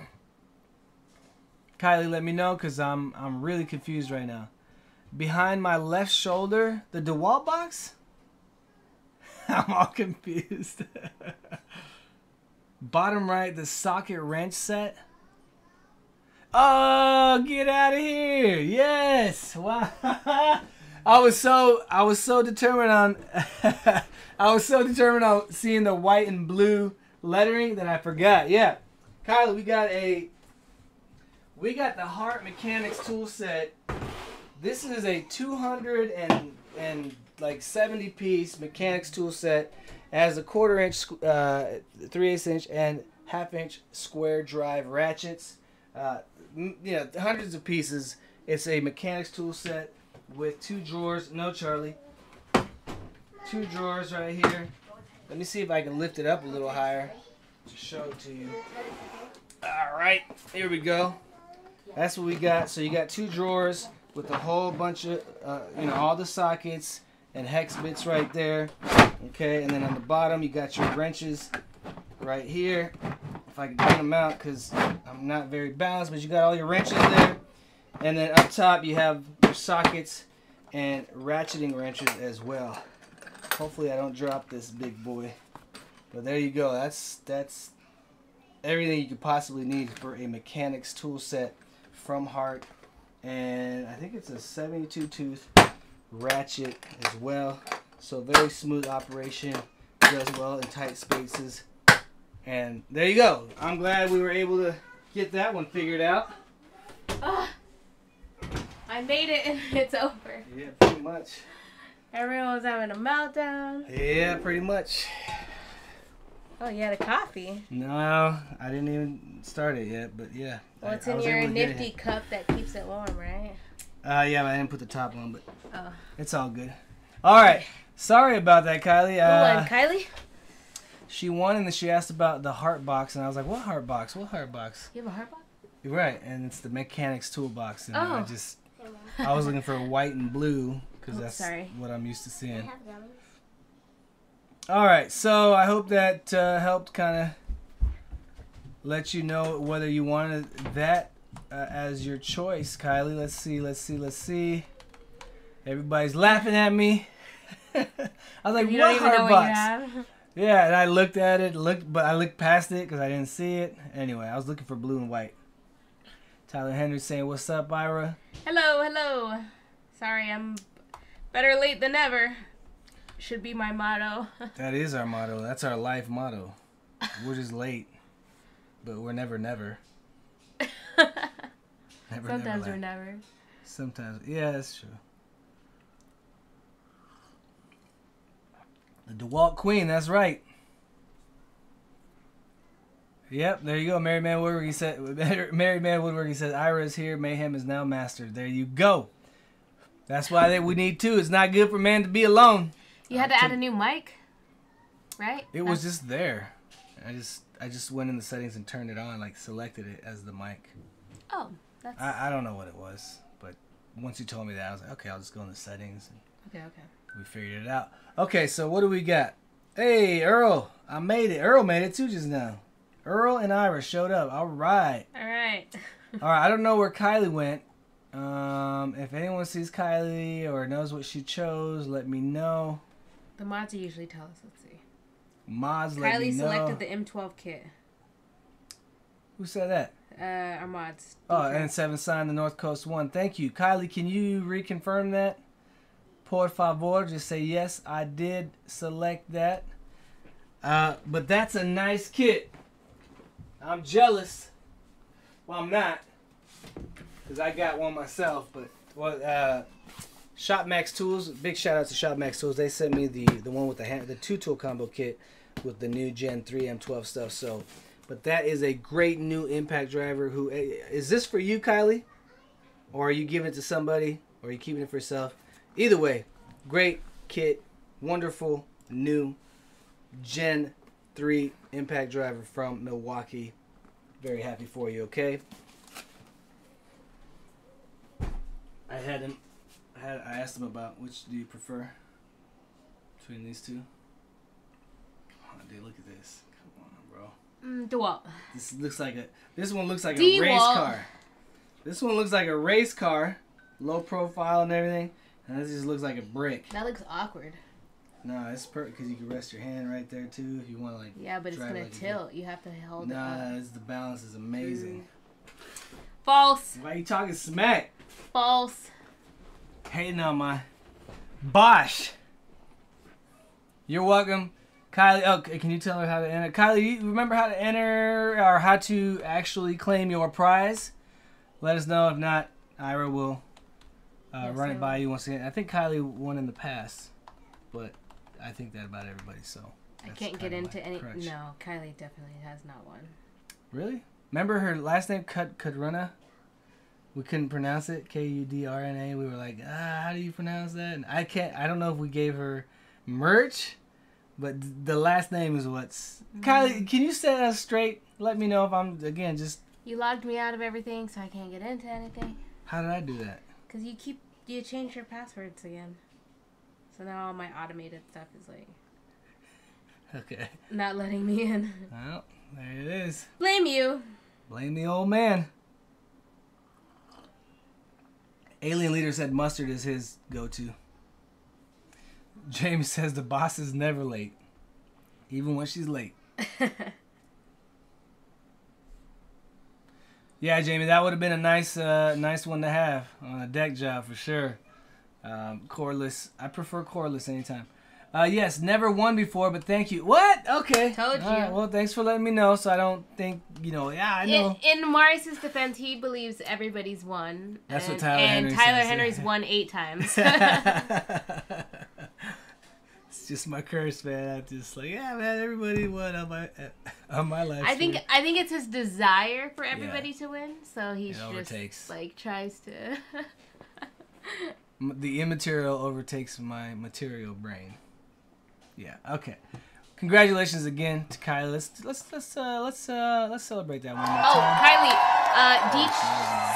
Kylie, let me know because I'm I'm really confused right now. Behind my left shoulder, the DeWalt box? I'm all confused. Bottom right, the socket wrench set. Oh, get out of here. Yes. Wow. I was so I was so determined on I was so determined on seeing the white and blue lettering that I forgot. Yeah, Kylie, we got a we got the Hart Mechanics tool set. This is a 200 and and like 70 piece mechanics tool set. It has a quarter inch, uh, three eighths inch, and half inch square drive ratchets. Uh, you know, hundreds of pieces. It's a mechanics tool set with two drawers. No, Charlie. Two drawers right here. Let me see if I can lift it up a little higher to show it to you. All right, here we go. That's what we got. So you got two drawers with a whole bunch of, uh, you know, all the sockets and hex bits right there. Okay, and then on the bottom you got your wrenches right here. If I can get them out because I'm not very balanced, but you got all your wrenches there. And then up top you have your sockets and ratcheting wrenches as well. Hopefully I don't drop this big boy. But there you go. That's that's everything you could possibly need for a mechanics tool set from Hart. And I think it's a 72 tooth ratchet as well. So very smooth operation. Does well in tight spaces. And there you go. I'm glad we were able to get that one figured out. Uh, I made it and it's over. Yeah, pretty much. Everyone was having a meltdown. Yeah, pretty much. Oh, you had a coffee. No, I didn't even start it yet, but yeah. Well, it's I in your able to get it. nifty cup that keeps it warm, right? Uh, yeah, but I didn't put the top on, but Oh. it's all good. All right. Sorry about that, Kylie. Uh, won, Kylie? she won, and then she asked about the heart box, and I was like, "What heart box? What heart box?" You have a heart box? Right, and it's the mechanics toolbox, and I Oh. just I was looking for white and blue because Oh, that's sorry. what I'm used to seeing. All right, so I hope that uh, helped kind of let you know whether you wanted that uh, as your choice, Kylie. Let's see, let's see, let's see. Everybody's laughing at me. I was like, you "What don't even heart know what box?" you have. Yeah, and I looked at it, looked, but I looked past it because I didn't see it. Anyway, I was looking for blue and white. Tyler Henry saying, "What's up, Ira?" Hello, hello. Sorry, I'm better late than never. Should be my motto. That is our motto. That's our life motto. We're just late, but we're never, never. Never, Sometimes never we're never. Sometimes, yeah, that's true. The DeWalt Queen, that's right. Yep, there you go. Mary Man Woodworking said. Mary Man Woodworking says, "Ira is here. Mayhem is now mastered." There you go. That's why that we need two. It's not good for man to be alone. You had to add a new mic, right? It was just there. I just I just went in the settings and turned it on, like selected it as the mic. Oh, that's I, I don't know what it was, but once you told me that, I was like, okay, I'll just go in the settings and okay. Okay. we figured it out. Okay, so what do we got? Hey, Earl, I made it. Earl made it too just now. Earl and Ira showed up. All right. All right. All right, I don't know where Kylie went. Um, if anyone sees Kylie or knows what she chose, let me know. the mods usually tell us. Let's see. Mods, let me Kylie selected the M12 kit. Who said that? Uh, our mods. Oh, and seven signed the North Coast one. Thank you, Kylie. Can you reconfirm that? Por favor, just say yes. I did select that. Uh, but that's a nice kit. I'm jealous. Well, I'm not, cause I got one myself. But well, uh, Shop Max Tools. Big shout out to Shop Max Tools. They sent me the the one with the hand, the two tool combo kit with the new Gen 3 M12 stuff. So, but that is a great new impact driver. Who eh, this for you, Kylie? Or are you giving it to somebody? Or are you keeping it for yourself? Either way, great kit, wonderful new Gen 3 impact driver from Milwaukee. Very happy for you, okay? I had him I had I asked him about which do you prefer between these two? Come on, dude, look at this. Come on, bro. Mm. This looks like a. This one looks like a race car. This one looks like a race car, low profile and everything, and this just looks like a brick. That looks awkward. No, it's perfect because you can rest your hand right there too if you want to like. Yeah, but it's gonna like tilt. You have to hold it Nah, it's, the balance is amazing. False. Why you talking smack? False. Hating on my Bosch. You're welcome. Kylie, oh, can you tell her how to enter? Kylie, you remember how to enter or how to actually claim your prize? Let us know. If not, Ira will uh, Yes, run it by you once again. I think Kylie won in the past, but I think that about everybody. So I can't get into any. crutch. No, Kylie definitely has not one. Really? Remember her last name, Cut Kudruna? We couldn't pronounce it. K U D R N A. We were like, ah, how do you pronounce that? And I can't. I don't know if we gave her merch, but th- the last name is what's. Kylie, can you set us straight? Let me know if I'm again. Just You logged me out of everything, so I can't get into anything. how did I do that? Cause you keep you change your passwords again. So now all my automated stuff is like Okay. not letting me in. Well, there it is. Blame you. Blame the old man. Alien leader said mustard is his go-to. James says the boss is never late, even when she's late. Yeah, Jamie, that would have been a nice, uh, nice one to have on a deck job for sure. Um, cordless, I prefer cordless anytime. Uh, yes, never won before, but thank you. What? Okay. Told All right, you. well, thanks for letting me know, so I don't think you know. Yeah, I know. In, in Marius's defense, he believes everybody's won. That's what and, Tyler And Henry Tyler says, Henry's yeah. won eight times. it's just my curse, man. I'm just like, yeah, man. Everybody won on my on my life. I think I think it's his desire for everybody to win, so he's It just like tries to. The immaterial overtakes my material brain. Yeah. Okay. Congratulations again to Kylie. Let's let's let's uh, let's uh, let's celebrate that one more oh, time. Kylie, uh, Deech,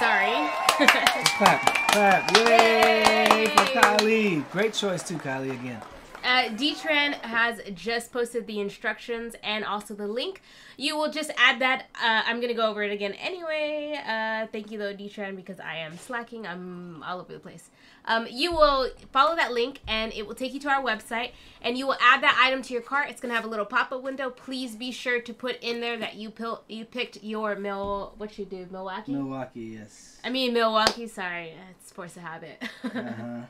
sorry. Clap, clap, yay, for Kylie. Great choice too, Kylie. Again. Uh, Detran has just posted the instructions and also the link. You will just add that. Uh, I'm gonna go over it again anyway. Uh, thank you though, Detran, because I am slacking. I'm all over the place. Um, you will follow that link and it will take you to our website and you will add that item to your cart. It's gonna have a little pop-up window. Please be sure to put in there that you pil- you picked your Mil what you do Milwaukee. Milwaukee, yes. I mean Milwaukee. Sorry, it's force of habit. Uh-huh.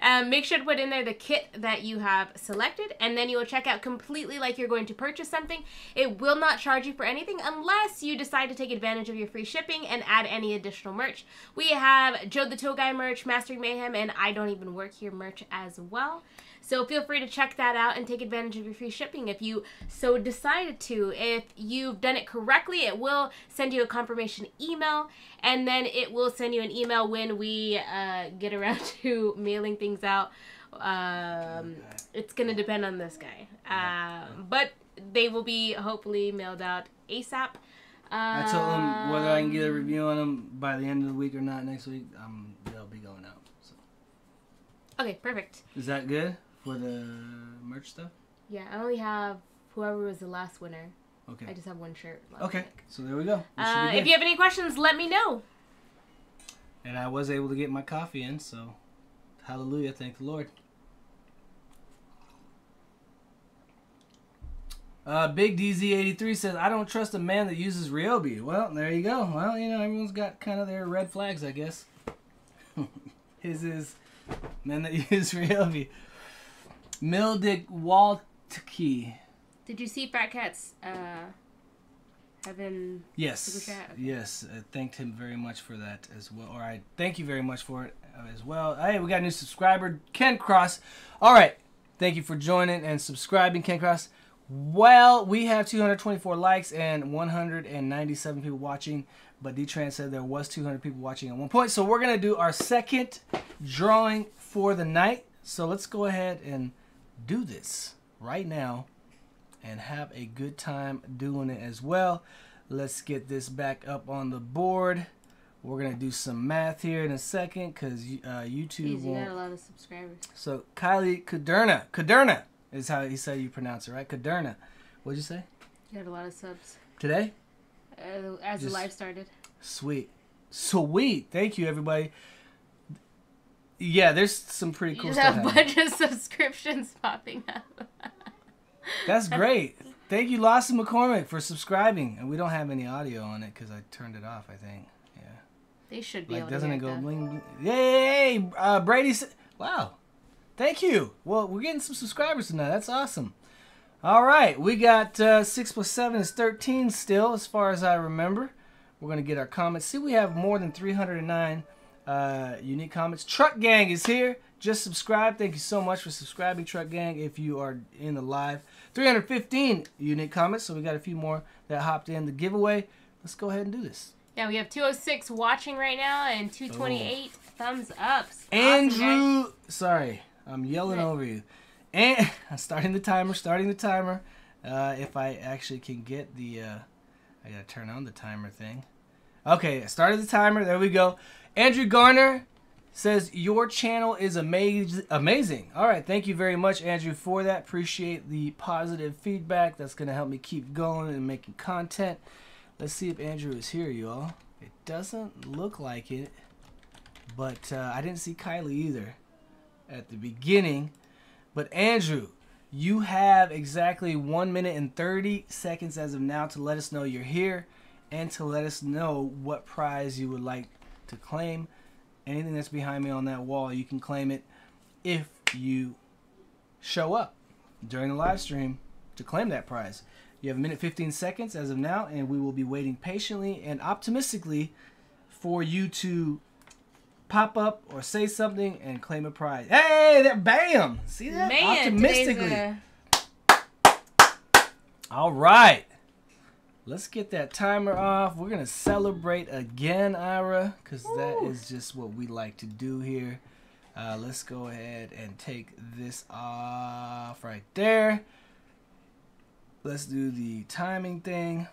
Um, make sure to put in there the kit that you have selected, and then you will check out completely like you're going to purchase something. It will not charge you for anything unless you decide to take advantage of your free shipping and add any additional merch. We have Joe the Tool Guy merch, Mastering Mayhem, and I Don't Even Work Here merch as well. So feel free to check that out and take advantage of your free shipping if you so decided to. If you've done it correctly, it will send you a confirmation email, and then it will send you an email when we uh, get around to mailing things out. Um, it's gonna depend on this guy, um, but they will be hopefully mailed out ASAP. I told them whether I can get a Um, review on them by the end of the week or not next week. Um, they'll be going out. So. Okay, perfect. Is that good for the merch stuff? Yeah, I only have whoever was the last winner. Okay. I just have one shirt. left, Okay. So there we go. We Uh, if you have any questions, let me know. And I was able to get my coffee in, so hallelujah, thank the Lord. Uh, Big DZ83 says, I don't trust a man that uses Ryobi. Well, there you go. Well, you know, everyone's got kind of their red flags, I guess. His is men that use Ryobi. Mildick Waltke. Did you see Fat Cat's uh, Heaven? Yes. Super chat, okay. Yes. I thanked him very much for that as well. Or I thank you very much for it as well. Hey, we got a new subscriber, Ken Cross. All right. Thank you for joining and subscribing, Ken Cross. Well, we have 224 likes and 197 people watching, but D-Tran said there was 200 people watching at one point. So we're going to do our second drawing for the night. So let's go ahead and do this right now and have a good time doing it as well. Let's get this back up on the board. We're gonna do some math here in a second because uh, YouTube you got a lot of subscribers. So Kylie Kaderna, Kaderna is how he said you pronounce it, right? Kaderna. What'd you say You had a lot of subs. today? Uh, as Just- the live started. Sweet, sweet. Thank you, everybody. Yeah, there's some pretty cool just stuff. have a bunch of subscriptions popping up. That's great. Thank you, Lawson McCormick, for subscribing. And we don't have any audio on it because I turned it off. I think. They should be Like, able doesn't to it go that. bling? bling? Yay! Uh, Brady. Wow. Thank you. Well, we're getting some subscribers tonight. That's awesome. All right, we got uh, six plus seven is thirteen still, as far as I remember. We're gonna get our comments. See, we have more than three hundred and nine uh, unique comments. Truck Gang is here. Just subscribe. Thank you so much for subscribing, Truck Gang. If you are in the live, 315 unique comments. So we got a few more that hopped in the giveaway. Let's go ahead and do this. Yeah, we have 206 watching right now and 228 thumbs ups. Awesome. Andrew, sorry, I'm yelling over you. And I'm starting the timer. Starting the timer. Uh, if I actually can get the, uh, I gotta turn on the timer thing. Okay, I started the timer. There we go. Andrew Garner says your channel is amaz- amazing. All right, thank you very much, Andrew, for that. Appreciate the positive feedback. That's gonna help me keep going and making content. Let's see if Andrew is here, y'all. It doesn't look like it, but uh, I didn't see Kylie either at the beginning. But Andrew, you have exactly one minute and 30 seconds as of now to let us know you're here and to let us know what prize you would like to claim. Anything that's behind me on that wall, you can claim it if you show up during the live stream to claim that prize. You have a minute 15 seconds as of now, and we will be waiting patiently and optimistically for you to pop up or say something and claim a prize. Hey, that bam! See that? Man, Optimistically. today's All right. Let's get that timer off. We're going to celebrate again, Ira, because that is just what we like to do here. Uh, let's go ahead and take this off right there. Let's do the timing thing.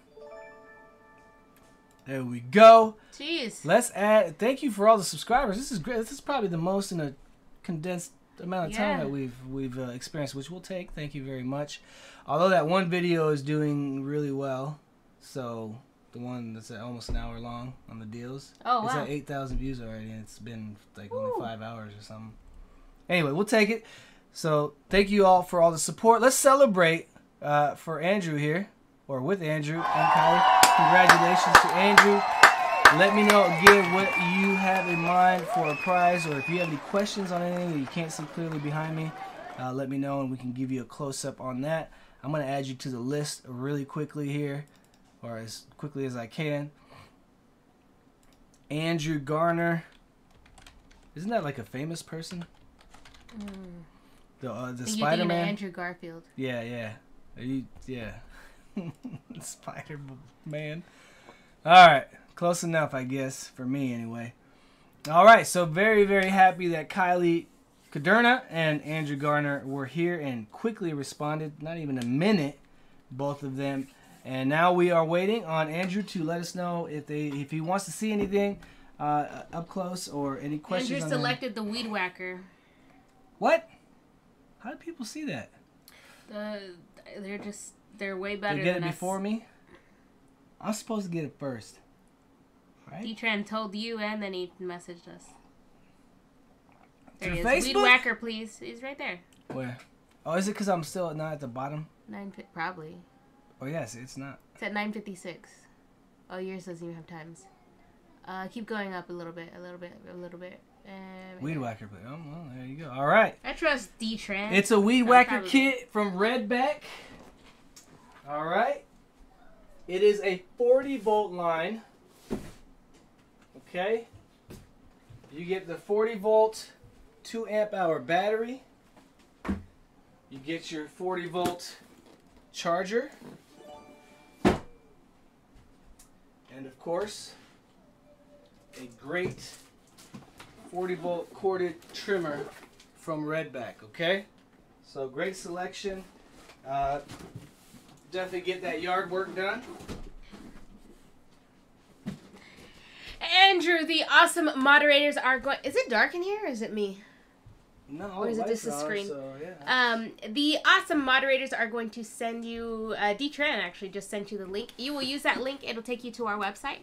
There we go. Jeez. Let's add. Thank you for all the subscribers. This is great. This is probably the most in a condensed amount of time that we've we've uh, experienced, which we'll take. Thank you very much. Although that one video is doing really well, so the one that's at almost an hour long on the deals, Oh, it's wow. at eight thousand views already, and it's been like only five hours or something. Anyway, we'll take it. So thank you all for all the support. Let's celebrate uh, for Andrew here, or with Andrew and Kylie. Congratulations to Andrew. Let me know again what you have in mind for a prize, or if you have any questions on anything that you can't see clearly behind me. Uh, let me know, and we can give you a close up on that. I'm gonna add you to the list really quickly here, or as quickly as I can. Andrew Garner. Isn't that like a famous person? The uh, the Spider Man. Andrew Garfield. Yeah, yeah. Are you, yeah. Spider Man. All right. Close enough, I guess, for me anyway. All right. So, very, very happy that Kylie Kaderna and Andrew Garner were here and quickly responded. Not even a minute, both of them. And now we are waiting on Andrew to let us know if they if he wants to see anything uh, up close or any questions. Andrew on selected the Weed Whacker. What? How do people see that? The, they're just they're way better They get it than before me. I'm supposed to get it first, right? D-Tran told you, and then he messaged us. There he is. Weed Whacker, please. He's right there. Where? Oh, is it because I'm still not at the bottom? Nine probably. Oh yes, it's not. It's at nine fifty six. Oh, yours doesn't even have times. Uh, keep going up a little bit, a little bit, a little bit. And Weed whacker, but oh well, there you go. All right, I trust D-Tran. it's a weed whacker probably. kit from Redback. All right, it is a 40 volt line. Okay, you get the 40 volt, two amp hour battery. You get your 40 volt charger. And of course, a great 40 volt corded trimmer from Redback, okay? So great selection. Uh, definitely get that yard work done. Andrew, the awesome moderators are going. Is it dark in here, or is it me? No, Or is it just a screen? So, yeah. Um, the awesome moderators are going to send you. Uh, D-Tran actually just sent you the link. You will use that link. It'll take you to our website,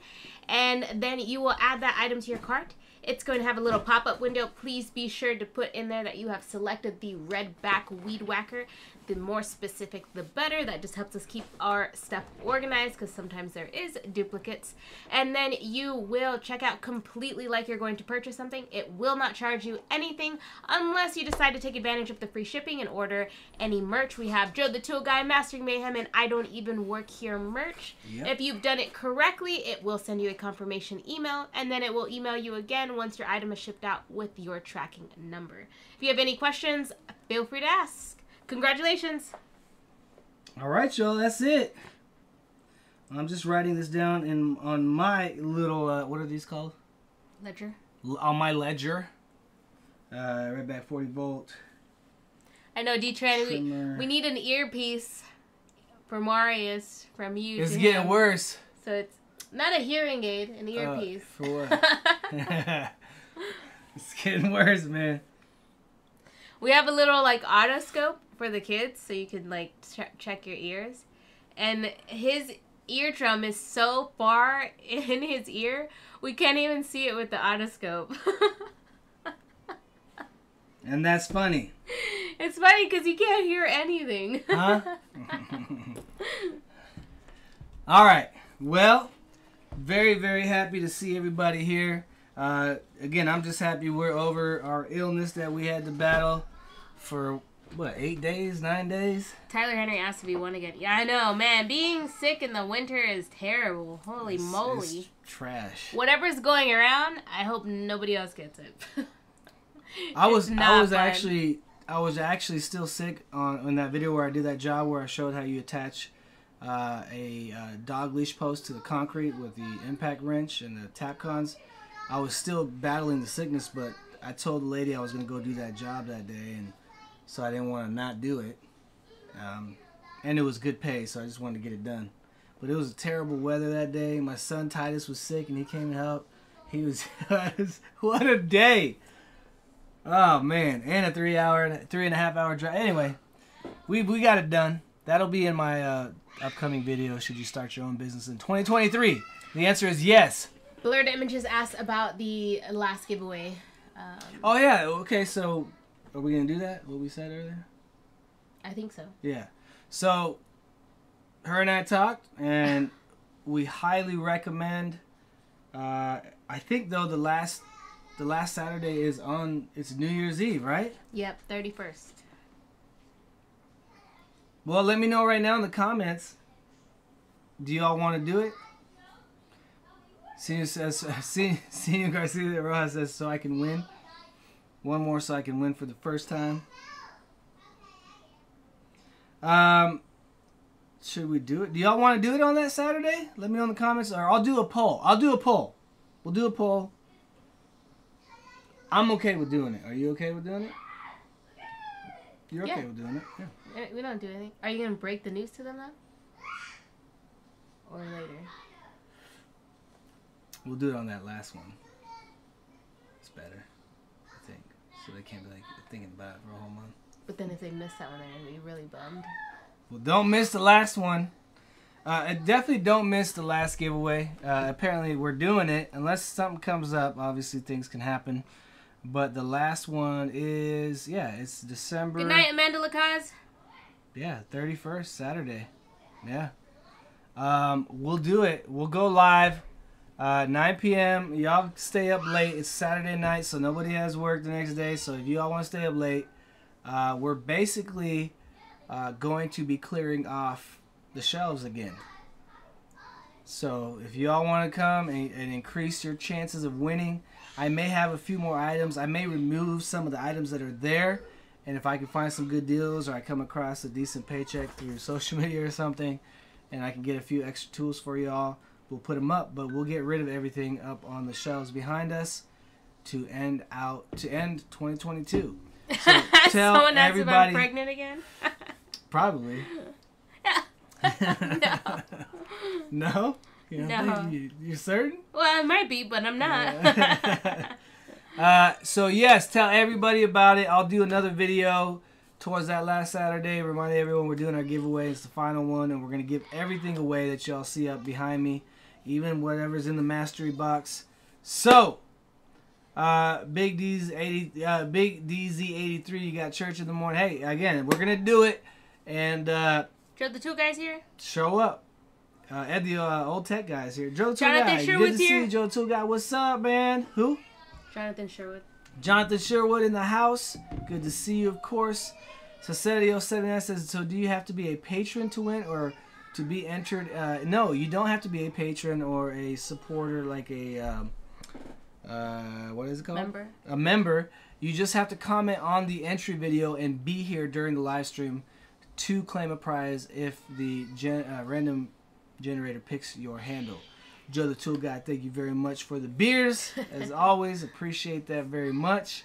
and then you will add that item to your cart. It's going to have a little pop-up window. Please be sure to put in there that you have selected the RedBack weed whacker. The more specific, the better. That just helps us keep our stuff organized because sometimes there is duplicates. And then you will check out completely like you're going to purchase something. It will not charge you anything unless you decide to take advantage of the free shipping and order any merch. We have Joe the Tool Guy, Mastering Mayhem, and I Don't Even Work Here merch. Yep. If you've done it correctly, it will send you a confirmation email, and then it will email you again once your item is shipped out with your tracking number. If you have any questions, feel free to ask. Congratulations! All right, y'all, that's it. I'm just writing this down in on my little uh, what are these called? Ledger. L- on my ledger. Uh, back. 40 volt. I know, D-Tran, we, we need an earpiece for Marius from you. It's getting him. worse. So it's not a hearing aid, an Uh, earpiece. for what? it's getting worse, man. We have a little like otoscope for the kids, so you can like ch- check your ears. And his eardrum is so far in his ear, we can't even see it with the otoscope. And that's funny. it's funny because you can't hear anything. Huh? All right. Well, very, very happy to see everybody here. Uh, again, I'm just happy we're over our illness that we had to battle for what eight days, nine days. Tyler Henry asked if he won again. Yeah, I know, man. Being sick in the winter is terrible. Holy It's- moly. it's trash. Whatever's going around, I hope nobody else gets it. I was I was fun. actually I was actually still sick on in that video where I did that job where I showed how you attach uh, a uh, dog leash post to the concrete with the impact wrench and the Tapcons. I was still battling the sickness, but I told the lady I was gonna go do that job that day, and so I didn't want to not do it. Um, and it was good pay, so I just wanted to get it done. But it was terrible weather that day. My son Titus was sick, and he came to help. He was what a day. Oh man, and a three hour, three and a half hour drive. Anyway, we we got it done. That'll be in my uh, upcoming video. Should you start your own business in 2023? The answer is yes. Blurred Images asked about the last giveaway. Um, Oh yeah. Okay, so are we gonna do that? What we said earlier? I think so. Yeah. So her and I talked, and we highly recommend. Uh, I think though the last the last Saturday is on. It's New Year's Eve, right? Yep, 31st. Well, let me know right now in the comments. Do y'all want to do it? Senior says, Senior Garcia Rojas says, so I can win. One more so I can win for the first time. Um, should we do it? Do y'all want to do it on that Saturday? Let me know in the comments, or I'll do a poll. I'll do a poll. We'll do a poll. I'm okay with doing it. Are you okay with doing it? You're okay Yeah. with doing it? Yeah. We don't do anything. Are you going to break the news to them though? Or later? We'll do it on that last one. It's better. So they can't be like thinking about it for a whole month. But then if they miss that one, they're going to be really bummed. Well, don't miss the last one. Uh, and definitely don't miss the last giveaway. Uh, apparently, we're doing it unless something comes up. Obviously, things can happen. But the last one is yeah, it's December. Good night, Amanda Lacaz. Yeah, thirty first Saturday. Yeah. Um, we'll do it. We'll go live. Uh, 9 p.m. Y'all stay up late. It's Saturday night, so nobody has work the next day. So if y'all want to stay up late, uh, we're basically uh, going to be clearing off the shelves again. So if y'all want to come and, and increase your chances of winning, I may have a few more items. I may remove some of the items that are there. And if I can find some good deals or I come across a decent paycheck through social media or something, and I can get a few extra tools for y'all, we'll put them up. But we'll get rid of everything up on the shelves behind us to end out to end 2022. So tell Someone asked if I'm everybody- pregnant again. Probably. no. no. You No. you, you certain? Well, I might be, but I'm not. Uh, so yes, tell everybody about it. I'll do another video towards that last Saturday. Remind everyone we're doing our giveaway. It's the final one, and we're gonna give everything away that y'all see up behind me, even whatever's in the mastery box. So, uh, Big D's eighty, uh, Big DZ eighty three. You got church in the morning. Hey, again, we're gonna do it, and uh, Joe, the Tool Guy's here. show up. Uh, Ed, the uh, old tech guys here. Joe Tool Jonathan Guy. Good Sherwood's to see you, Joe Tool Guy. What's up, man? Who? Jonathan Sherwood. Jonathan Sherwood in the house. Good to see you, of course. So Serio79 says, so do you have to be a patron to win or to be entered? Uh, no, you don't have to be a patron or a supporter like a, um, uh, what is it called? Member. A member. You just have to comment on the entry video and be here during the live stream to claim a prize if the gen- uh, random generator picks your handle. Joe the Tool Guy, thank you very much for the beers. As always, appreciate that very much.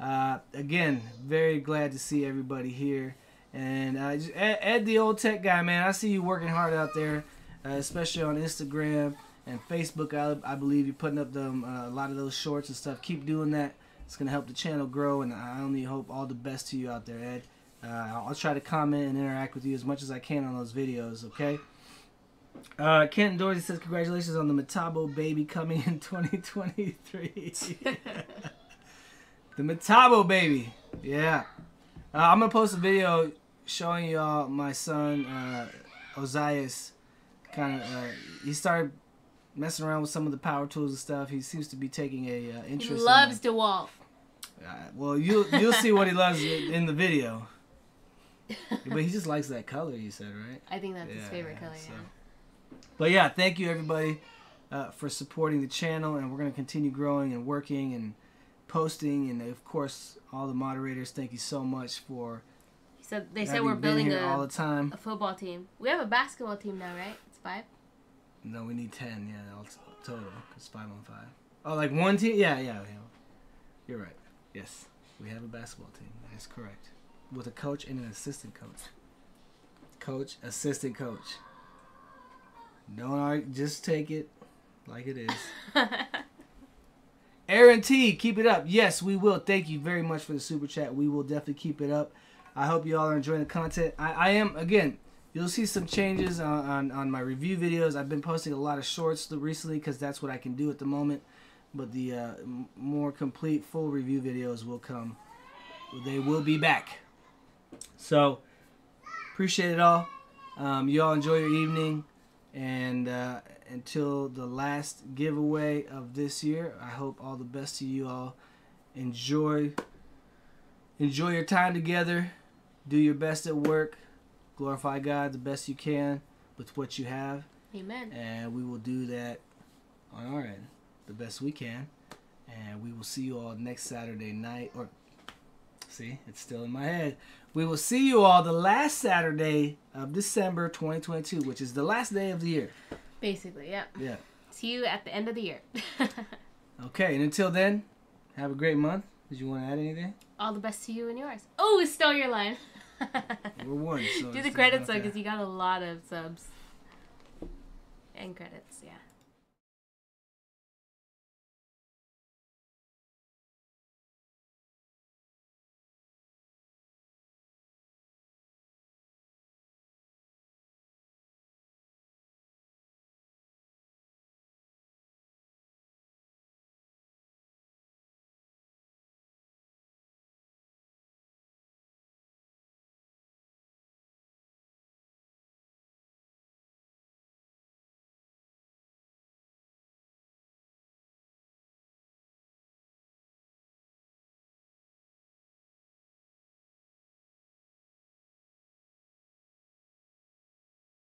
Uh, again, very glad to see everybody here. And uh, just- the old tech guy, man, I see you working hard out there, uh, especially on Instagram and Facebook. I, I believe you're putting up them uh, a lot of those shorts and stuff. Keep doing that. It's gonna help the channel grow, and I only hope all the best to you out there, Ed. Uh, I'll try to comment and interact with you as much as I can on those videos. Okay. Uh, Kenton Dorsey says, "Congratulations on the Metabo baby coming in 2023." the Metabo baby, yeah. Uh, I'm gonna post a video showing y'all my son uh, Ozias. Kind of, uh, he started messing around with some of the power tools and stuff. He seems to be taking a uh, He interest. loves in DeWalt. that. Uh, well, you you'll see what he loves in the video. but he just likes that color. You said right? I think that's his favorite color. so- Yeah. But yeah, thank you everybody uh, for supporting the channel, and we're gonna continue growing and working and posting, and of course all the moderators. Thank you so much for. Said they said we're building here all a, the time. a football team. We have a basketball team now, right? It's five. No, we need ten. Yeah, all total. It's five on five. Oh, like one team? Yeah, yeah, yeah. You're right. Yes, we have a basketball team. That is correct. With a coach and an assistant coach. Coach, assistant coach. Don't argue, just take it like it is. Aaron T, keep it up. Yes, we will. Thank you very much for the super chat. We will definitely keep it up. I hope you all are enjoying the content. I, I am again. You'll see some changes on, on, on my review videos. I've been posting a lot of shorts recently because that's what I can do at the moment. But the uh, more complete full review videos will come. They will be back. So appreciate it all. Um, you all enjoy your evening, and uh, until the last giveaway of this year, I hope all the best to you all. Enjoy enjoy your time together. Do your best at work. Glorify God the best you can with what you have, Amen. and we will do that on our end the best we can. And we will see you all next Saturday night. Or see, it's still in my head. We will see you all the last Saturday of December 2022, which is the last day of the year. Basically, yeah. Yeah. See you at the end of the year. Okay, and until then, have a great month. Did you want to add anything? All the best to you and yours. Oh, we stole your line. We're one. So Do the credits though, because you got a lot of subs and credits. Yeah.